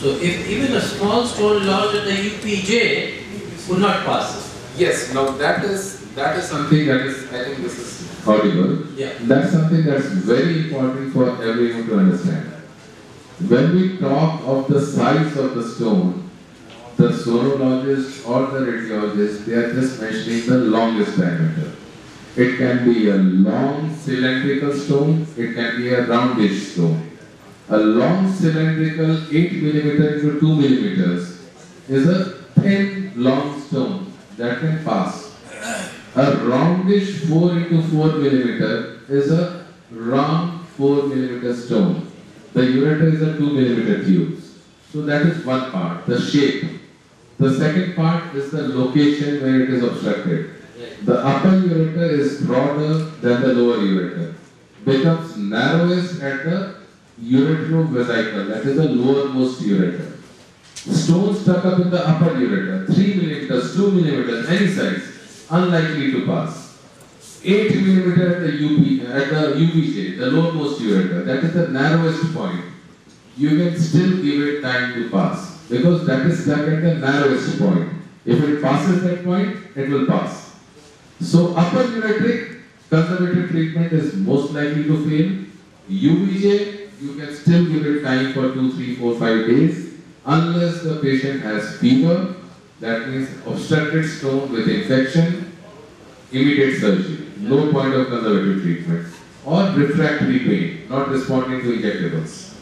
So, if even a small stone lodged in the UPJ would not pass. Yes, now that is, that is something that is, I think this is audible. Yeah. That's something that's very important for everyone to understand. When we talk of the size of the stone, the sonologist or the radiologist, they are just mentioning the longest diameter. It can be a long cylindrical stone, it can be a roundish stone. A long cylindrical 8 millimeter into 2 millimeters is a thin long stone that can pass. A roundish 4 into 4 millimeter is a round 4 millimeter stone the ureter is a 2 millimeter tube. So that is one part, the shape. The second part is the location where it is obstructed. The upper ureter is broader than the lower ureter. Becomes narrowest at the uretrovesical, that is the lowermost ureter. Stone stuck up in the upper ureter, 3 millimeters, 2 millimeters, any size, unlikely to pass. 8 millimeter at the UP, at the UVJ, the lowermost ureter, that is the narrowest point. You can still give it time to pass because that is stuck at the narrowest point. If it passes that point, it will pass. So upper ureteric conservative treatment is most likely to fail. UVJ, you can still give it time for 2, 3, 4, 5 days unless the patient has fever, that means obstructed stone with infection, immediate surgery, no point of conservative treatment, or refractory pain, not responding to injectables.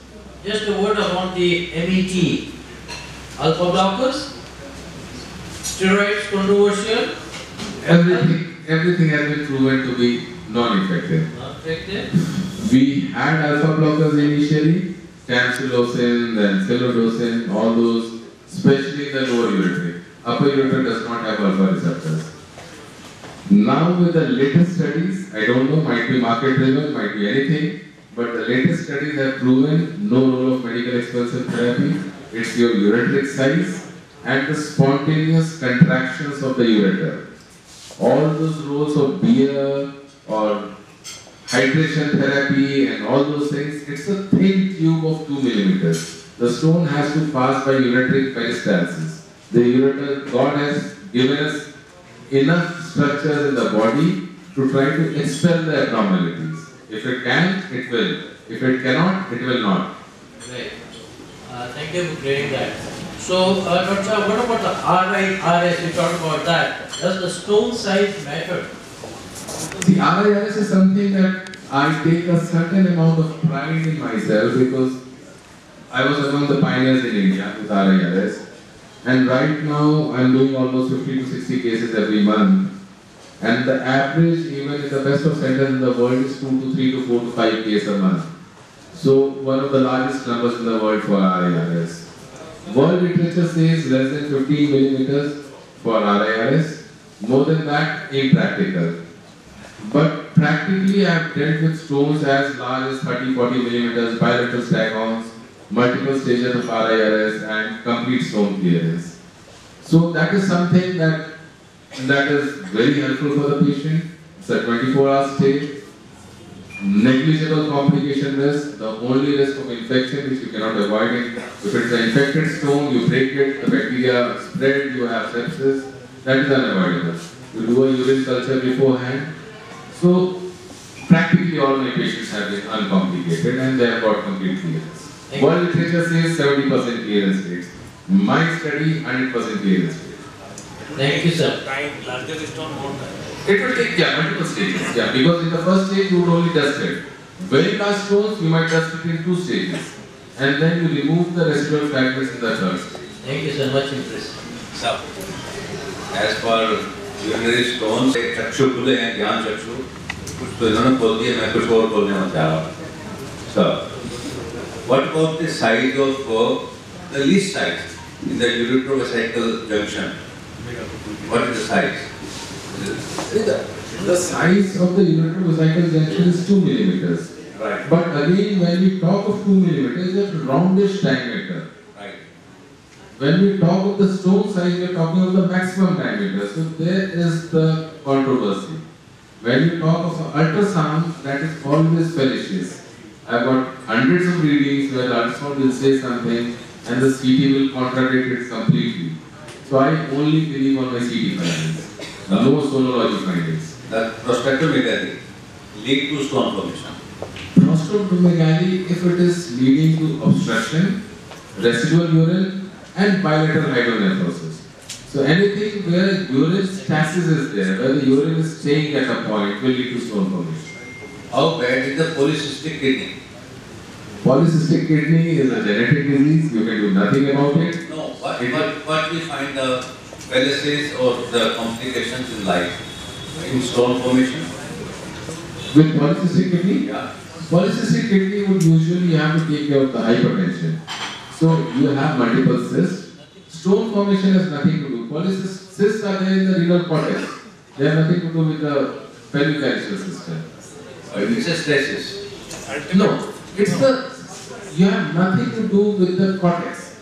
Just a word about the MET. Alpha blockers, steroids controversial, Everything, everything has been proven to be non-effective. not effective. We had alpha blockers initially, tamsulosin, then silodosin, all those, especially in the lower ureter. Upper ureter does not have alpha receptors. Now with the latest studies, I don't know, might be market driven, might be anything, but the latest studies have proven no role of medical expulsive therapy. It's your ureteric size and the spontaneous contractions of the ureter. All those roles of beer or hydration therapy and all those things, it's a thin tube of 2 millimeters. The stone has to pass by ureteric peristalsis. The ureter, God has given us enough structures in the body to try to expel the abnormalities. If it can, it will. If it cannot, it will not. Right. Uh, thank you for clearing that. So, uh, Dr. What about the RIRS? You talked about that. Does the stone size matter? The RIRS is something that I take a certain amount of pride in myself because I was among the pioneers in India with RIRS. And right now I'm doing almost 50 to 60 cases every month. And the average, even in the best of centers in the world, is 2 to 3 to 4 to 5 cases a month. So one of the largest numbers in the world for RIRS. World literature says less than 15 millimeters for RIRS, more than that impractical. But practically I have dealt with stones as large as 30, 40 millimeters, bilateral staghorns, multiple stages of RIRS and complete stone clearance. So that is something that that is very helpful for the patient. It's a 24 hour stay. Negligible complication risk, the only risk of infection which you cannot avoid it. If it's an infected stone, you break it, the bacteria spread, you have sepsis, that is unavoidable. You do a urine culture beforehand. So practically all my patients have been uncomplicated and they have got complete clearance. World literature says 70% clearance rates. My study 100% clearance rate. Thank you, sir. It will take yeah, multiple stages. Yeah, because in the first stage you would only dust it. Very large stones you might dust it in two stages. And then you remove the residual fragments in the third stage. Thank you so much, impressive. Sir, as per urinary stones, चक्षु खुले हैं ज्ञान चक्षु कुछ तो इन्होंने बोल दिया मैं कुछ और बोलने में चाह रहा हूँ Sir, what about the size of uh, the least size in the uretrovesical junction? What is the size? The size of the uretrovesical junction is 2 millimeters. Right, But again, when we talk of 2 millimeters, it's a roundish diameter. right. When we talk of the stone size, we are talking of the maximum diameter. So there is the controversy. When you talk of ultrasound, that is always fallacious. I've got hundreds of readings where the ultrasound will say something and the CT will contradict it completely. So I only believe on my CT findings, no sonology findings. The prostatectomy lead to stone formation. Prostate if it is leading to obstruction, residual urine, and bilateral hydronephrosis. So anything where urine stasis is there, where the urine is staying at a point, will lead to stone formation. How bad is the polycystic kidney? Polycystic kidney is a genetic disease, you can do nothing about it. No, what, what, what we find the fallacies or the complications in life? In stone formation? With polycystic kidney, Yeah. Polycystic kidney would usually have to take care of the hypertension. So you have multiple cysts. Stone formation has nothing to do. Polycysts cysts are there in the renal cortex. They have nothing to do with the pelvicalyceal system. It's a stasis. No, it's the you have nothing to do with the cortex.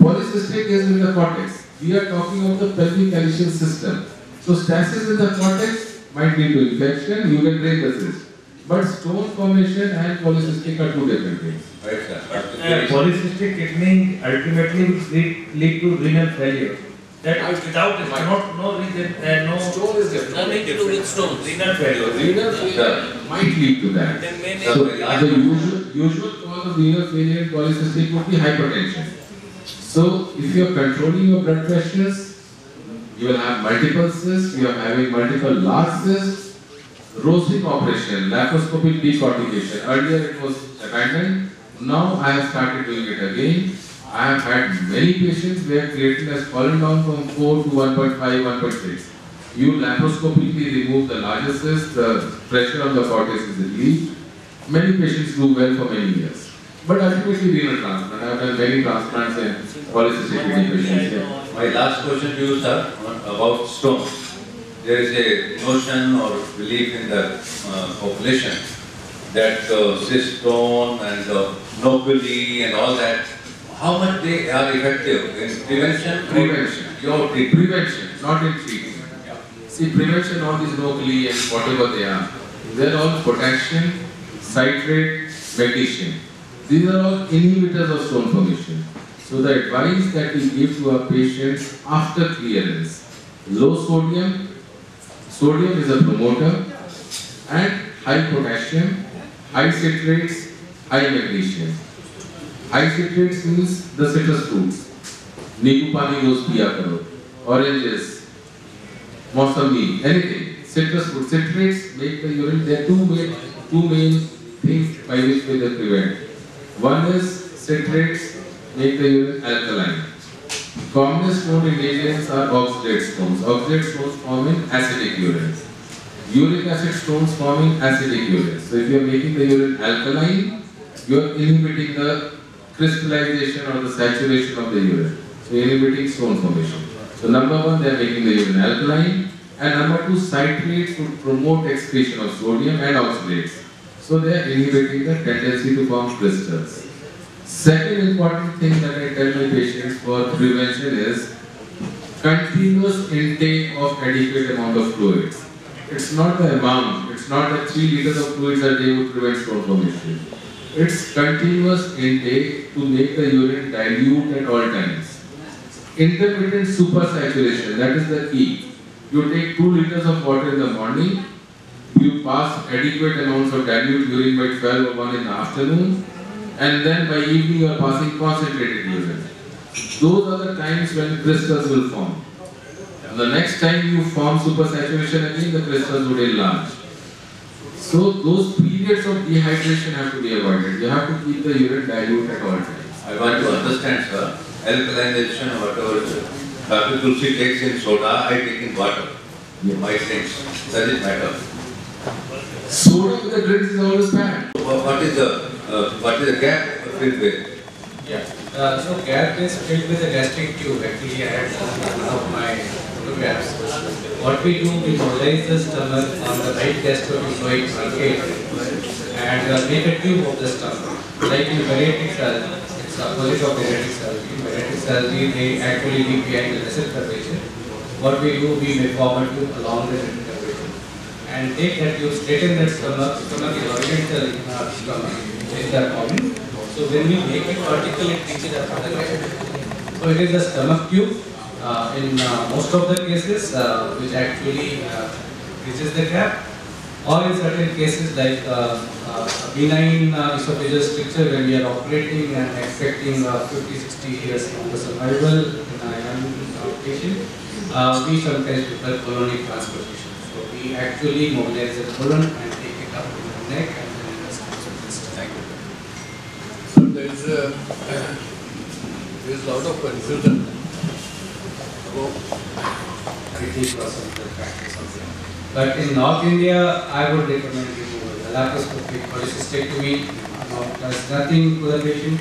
Polycystic is in the cortex. We are talking of the pelvicalyceal system. So stasis in the cortex might lead to infection. You can drain the cyst. But stone formation and polycystic are two different things. Right, sir. But Uh, polycystic kidney ultimately lead, lead to renal failure. That without it, not, no reason, uh, no. Stone is different. Nothing to do with stones. Renal failure. Renal failure might lead to that. Then main So the usual, usual cause of renal failure in polycystic would be hypertension. So if you are controlling your blood pressures, you will have multiple cysts, you are having multiple large cysts, Rovsing operation, laparoscopic decortication. Earlier it was abandoned. Now I have started doing it again. I have had many patients where creatinine has fallen down from 4 to 1.5, 1.6. You laparoscopically remove the larger cyst, the pressure on the cortex is relieved. Many patients do well for many years. But ultimately renal transplant. I have done many transplants in polycystic kidney patients. My last question to you, sir, about stone. There is a notion or belief in the uh, population that uh, Cystone and uh, nobly and all that, how much they are effective in prevention? Prevention. Your treatment. Prevention, not in treating. See, prevention, all these locally and whatever they are, they're all potassium, citrate, magnesium. These are all inhibitors of stone formation. So the advice that we give to our patients after clearance, low sodium, sodium is a promoter, and high potassium, high citrates, high magnesium. Ice means the citrus fruits. Nibu pani use piya karo. Oranges, mosambi, anything. Citrus fruit. Citrates make the urine. There are two main, two main things by which they prevent. One is citrates make the urine alkaline. Commonest known ingredients are oxalate stones. Oxalate stones forming acidic urines. Uric acid stones forming acidic urines. So if you are making the urine alkaline, you are inhibiting the crystallization or the saturation of the urine so inhibiting stone formation. So number one, they are making the urine alkaline, and number two, citrates would promote excretion of sodium and oxalates. So they are inhibiting the tendency to form crystals. Second important thing that I tell my patients for prevention is continuous intake of adequate amount of fluids. It's not the amount, it's not that 3 liters of fluids a they would prevent stone formation. It's continuous intake to make the urine dilute at all times intermittent supersaturation, that is the key. You take 2 liters of water in the morning, you pass adequate amounts of dilute urine by 12 or 1 in the afternoon, and then by evening you are passing concentrated urine. Those are the times when crystals will form. The next time you form supersaturation again, the crystals would enlarge. So those periods of dehydration have to be avoided. You have to keep the urine dilute at all times. I want to understand, sir, alkalinization, whatever Dr. Tulsi takes in soda, I take in water. Yeah. My things, does it matter? Soda with the drinks is always bad. What is the, uh, what is the gap filled with? Yeah, uh, so gap is filled with a gastric tube. Actually, I had one of my photographs. What we do, we mobilize the stomach on the right gastroesophageal truncated and uh, make a tube of the stomach. Like in bariatric surgery, it's opposite of bariatric surgery. In surgery, they actually leave behind the lesser curvature. What we do, we may form a tube along the curvature and take that tube straighten that stomach. Stomach is oriental in our stomach. Is that common? So when we make it vertical, it reaches the. So it is the stomach tube. Uh, in uh, most of the cases, uh, which actually uh, reaches the gap, or in certain cases like uh, uh, benign esophageal stricture when we are operating and expecting uh, 50-60 years the survival in a young patient, we sometimes prefer colonic transposition. So we actually mobilize the colon and take it up in the neck and then in the spinal Thank you. So there there is <coughs> a lot of confusion about 80% practice. But in North India, I would recommend you laparoscopic cholecystectomy uh, does nothing to the patient,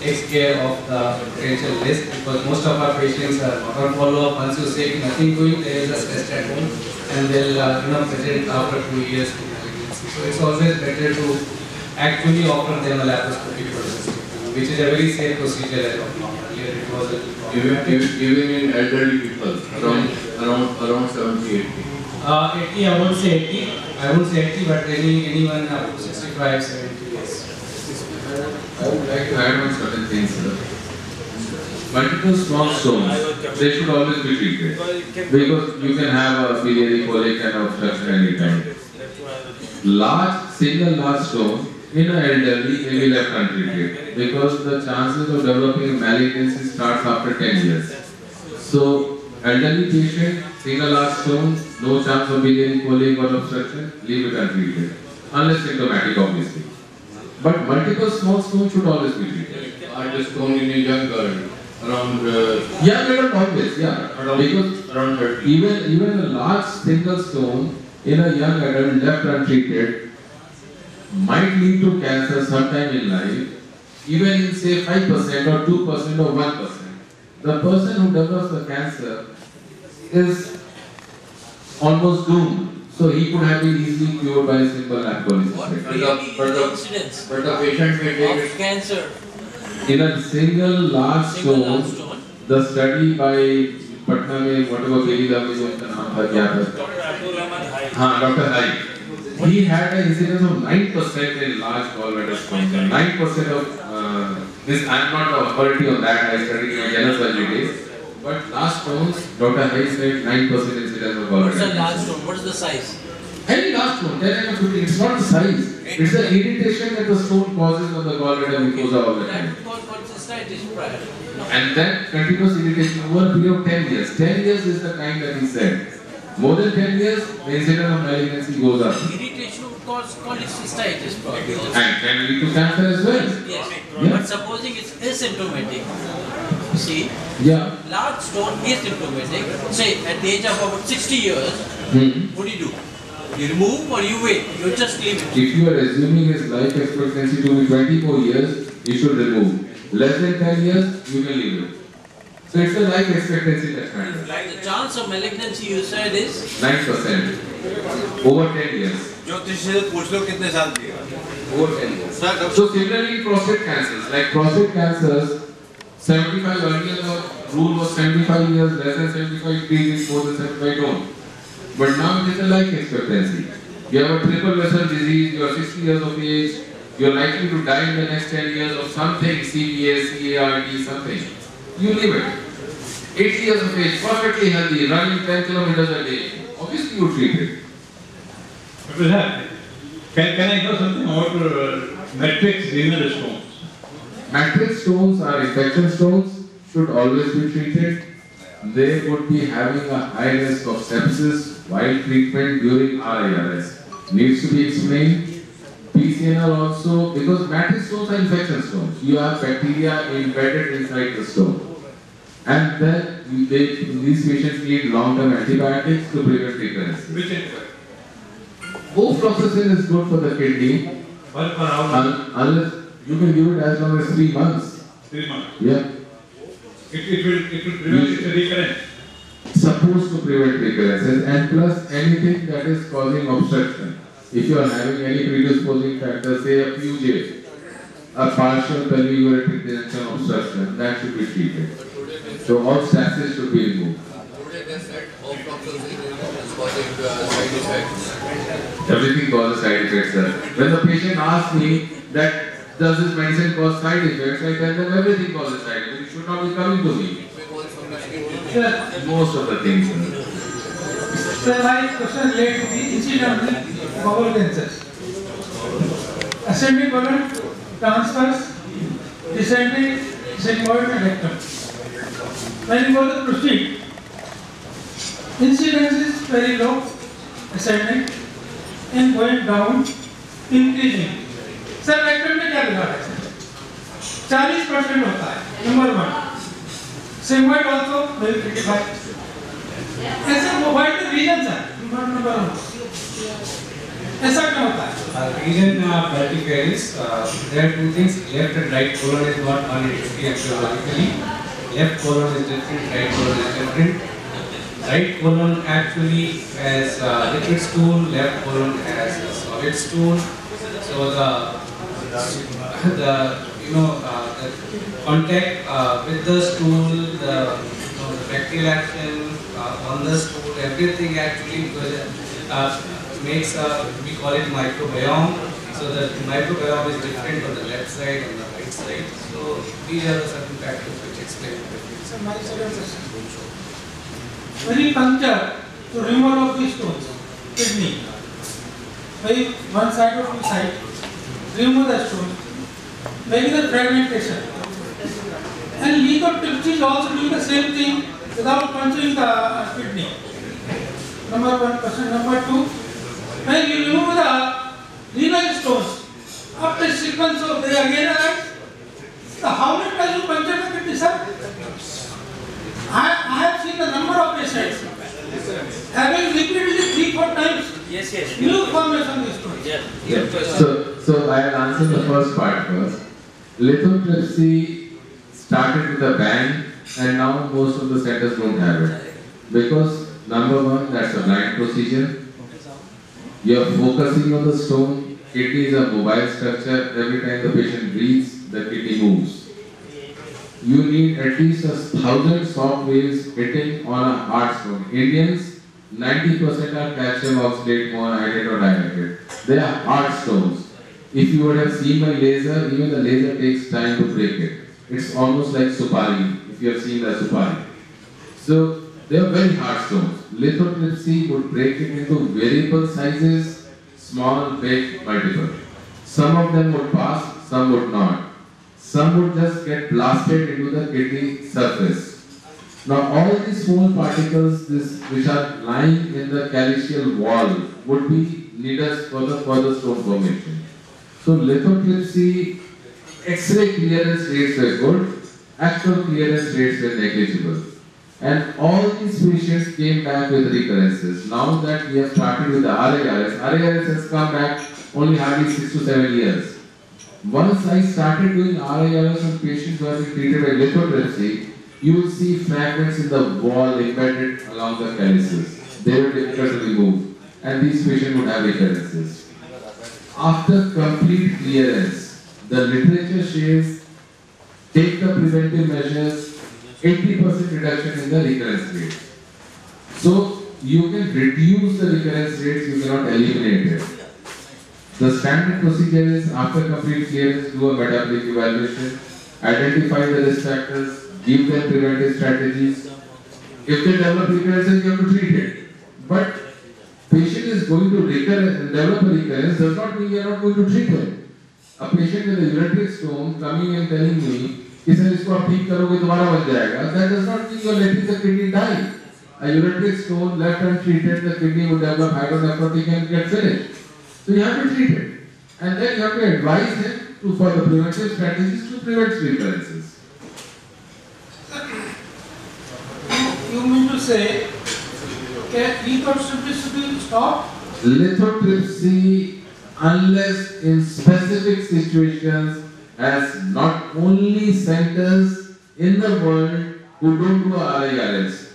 takes care of the potential risk because most of our patients are not on follow-up. Once you say nothing doing, they will just rest at home and they'll uh, you know present after two years with malignancy. So it's always better to actually offer them a laparoscopic cholecystectomy, which is a very safe procedure as of now. Earlier it was a little Even, problematic. even, even in elderly people, around, around, around 70, 80. Uh, 80, I won't say 80. I won't say 80, but any anyone up to 65, 70 years. I would like to add on certain things, sir. Multiple small stones, they should always be treated. Because you can have a biliary colic and obstruction anytime. Large, single large stone in an elderly may be left untreated because the chances of developing malignancy starts after 10 years. So, elderly patient, single large stone, no chance of biliary colic or obstruction, leave it untreated. Unless symptomatic, obviously. But multiple small stones should always be treated. Large stone in a young girl, around, uh, Yeah, they don't always, yeah. around, Because around thirty. even, even a large single stone in a young adult left untreated might lead to cancer sometime in life, even in say 5% or 2% or 1%. The person who develops the cancer is almost doomed. So he could have been easily cured by a simple alcohol What But the- really is but the the- incidence But the patient may take of it, cancer, In a single large single large stone, stone? the study by Patna में whatever Girija में जो उनका नाम था क्या था हाँ doctor high he had an incidence of 9% in large gallbladder and 9% of uh, this I am not the authority on that I studied in general surgery days but large stones Dr. Hai said 9% incidence of gallbladder. What's the large stone? What is the size? any large stone 10 and 15 it's not the size it's the irritation that the stone causes on the gallbladder mucosa That time would call cholecystitis prior. And then continuous irritation over a period of 10 years. 10 years is the time that he said. More than 10 years, the incidence of malignancy goes up. Irritation cause cholecystitis probably. And can lead to cancer as well. Yes, Yeah. but supposing it's asymptomatic, see, Yeah. large stone is asymptomatic, say at the age of about 60 years, Hmm. what do you do? You remove or you wait? You just leave it. If you are assuming his life expectancy to be 24 years, you should remove. Less than 10 years, you can leave it. So it's a life expectancy that matters. The chance of malignancy you said is? 9%. Over 10 years. Over 10 years. So similarly prostate cancers, like prostate cancers, 75 earlier the rule was 75 years, less than 75 degrees, more than 75 don't. But now it is a life expectancy. You have a triple vessel disease, you are 60 years of age, you are likely to die in the next 10 years of something, CPA, CARD, something. You leave it. 80 years of age, perfectly healthy, running 10 kilometers a day. Obviously you treat it. Dr. Zak, Can, can I know something about uh, matrix renal stones? Matrix stones are infection stones, should always be treated. They would be having a high risk of sepsis while treatment during RIRS. Needs to be explained. PCNL also, because matrix stones are infection stones. You have bacteria embedded inside the stone. And then they, these patients need long-term antibiotics to prevent recurrence. Which infection? Ofloxacin is good for the kidney, But for how long? un- unless you can give it as long as three months. Three months. Yeah. It, it will, it will prevent recurrence. supposed to prevent recurrences and plus anything that is causing obstruction. If you are having any predisposing factor, say a PUJ, a partial pelvic obstruction, that should be treated. So all stasis should be removed. said side effects. Everything causes side effects, sir. When the patient asks me that does this medicine cause side effects, I tell them everything causes side effects. You should not be coming to me. Sir, Most of the things, sir. sir, my question related to the incident of bowel cancers. Ascending colon transverse, descending sigmoid and rectum. When we further proceed, incidence is very low, ascending, and going down, increasing. Sir vector में क्या बिगाड़ है? चालीस percent होता है number one sigmoid also will क्रिटिफाइड ऐसे what the reasons are number one ऐसा क्यों होता है? Reason multi carries there two things left and right colon is not अनइडियटिकली Left colon is different, right colon is different. Right colon actually has uh, liquid stool, left colon has a solid stool. So the, the you know, uh, the contact uh, with the stool, the, you know, the bacterial action uh, on the stool, everything actually uh, makes a, we call it microbiome. So the microbiome is different on the left side and the right side. So these are the certain factors explain the difference. So my second question. When you puncture to remove of the stones, kidney, by one side or two side, remove the stone, make the fragmentation. And lithotripsy is also doing the same thing without puncturing the uh, kidney. Number one question. Number two, when you remove the renal stones, after sequence of they again arise, so how many times you puncture the kidney, sir? I, I have seen the number of patients having repeatedly three, four times Yes, yes. new formation of stones. Yes. So, so I'll answer the first part first. Lithotripsy started with a bang and now most of the centers don't have it. Because number one, that's a blind procedure. You're focusing on the stone. Kidney is a mobile structure. Every time the patient breathes, kidney moves. You need at least a thousand shock waves hitting on a hard stone. Indians, 90% are calcium oxalate, monohydrate or dihydrate. They are hard stones. If you would have seen my laser, even the laser takes time to break it. It's almost like supari, if you have seen the supari. So they are very hard stones. Lithotripsy would break it into variable sizes, small, big, multiple. Some of them would pass, some would not. Some would just get blasted into the kidney surface. Now all these small particles this, which are lying in the calyceal wall would be needles for the further stone formation. So lithotripsy, X-ray clearance rates were good, actual clearance rates were negligible. And all these patients came back with recurrences. Now that we have started with the RIRS, RIRS has come back only hardly 6 to 7 years. Once I started doing RIRS on patients who have been treated by lithotripsy, you will see fragments in the wall embedded along the calyces. They were difficult to remove, and these patients would have recurrences. After complete clearance, the literature says take the preventive measures, 80% reduction in the recurrence rate. So you can reduce the recurrence rates, you cannot eliminate it. The standard procedure is after complete clearance, do a metabolic evaluation, identify the risk factors, give them preventive strategies. If they develop recurrences, you have to treat it. But patient is going to recur, develop a recurrence does not mean you are not going to treat him. A patient with a ureteric stone coming and telling me कि sir इसको आप ठीक करोगे दोबारा बन जाएगा that does not mean you are letting the kidney die. A ureteric stone left untreated, the kidney would develop hydronephrotic and get finished. So you have to treat it. And then you have to advise him to for the preventive strategies to prevent recurrences. You mean to say, can lithotripsy be stopped? Lithotripsy, unless in specific situations, has not only centers in the world who don't do RIRS.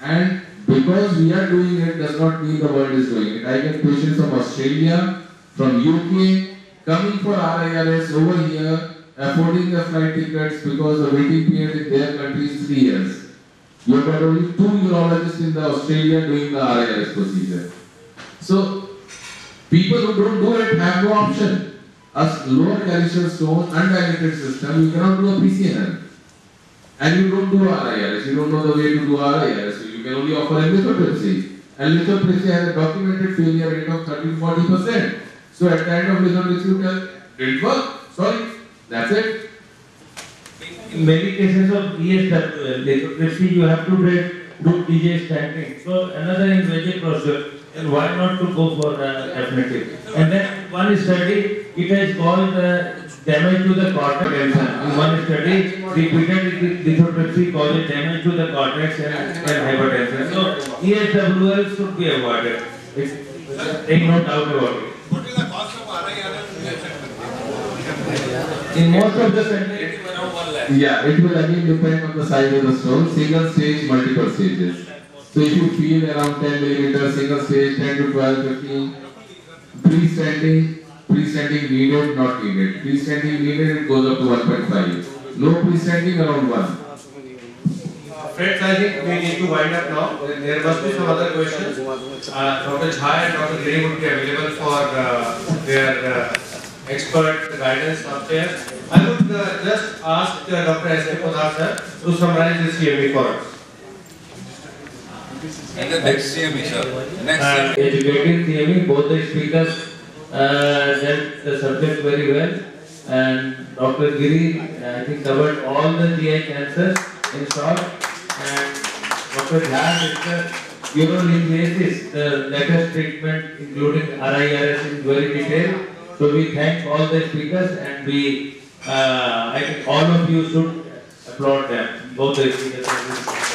And because we are doing it does not mean the world is doing it. I get patients from Australia, from UK, coming for RIRS over here, affording the flight tickets because the waiting period in their country is three years. You have got only two urologists in the Australia doing the RIRS procedure. So people who don't do it have no option. A lower calyceal stone, undilated system, you cannot do a PCNL. And you don't do RIRS, you don't know the way to do RIRS, can only offer a lithotripsy. And lithotripsy has a documented failure rate of 30-40%. So at the end of lithotripsy, you tell, didn't work, sorry, that's it. In many cases of ESW, lithotripsy, you have to do DJ stenting. So another invasive procedure, and why not to go for uh, definitive? And then one study, it has called uh, damage to the cortex. In one study, repeated lithotripsy causes damage to the cortex and, and hypertension. So ESWL should be avoided. It's, Take no doubt about it. What is the cost? In most of the centers. Yeah, it will again depend on the size of the stone, single stage, multiple stages. So if you feel around 10 millimeters, single stage, 10 to 12, 15, pre-stenting, pre-stenting needed, not needed. Pre-stenting needed, it goes up to 1.5. No pre-stenting, around 1. Friends, I think we need to wind up now. There must be some other questions. Uh, Dr. Jha and Dr. Giri would be available for uh, their uh, expert guidance up there. I would uh, just ask uh, Dr. S. K. Podar sir to summarize this CME for us. And the next CME, sir. Next uh, CME. educated theory, both the speakers dealt the subject very well. And Dr. Giri, uh, I think, covered all the GI cancers in short. And Dr. Jha discussed urolithiasis, the latest treatment, including RIRS in very detail. So we thank all the speakers and we, uh, I think all of you should applaud them, both the speakers.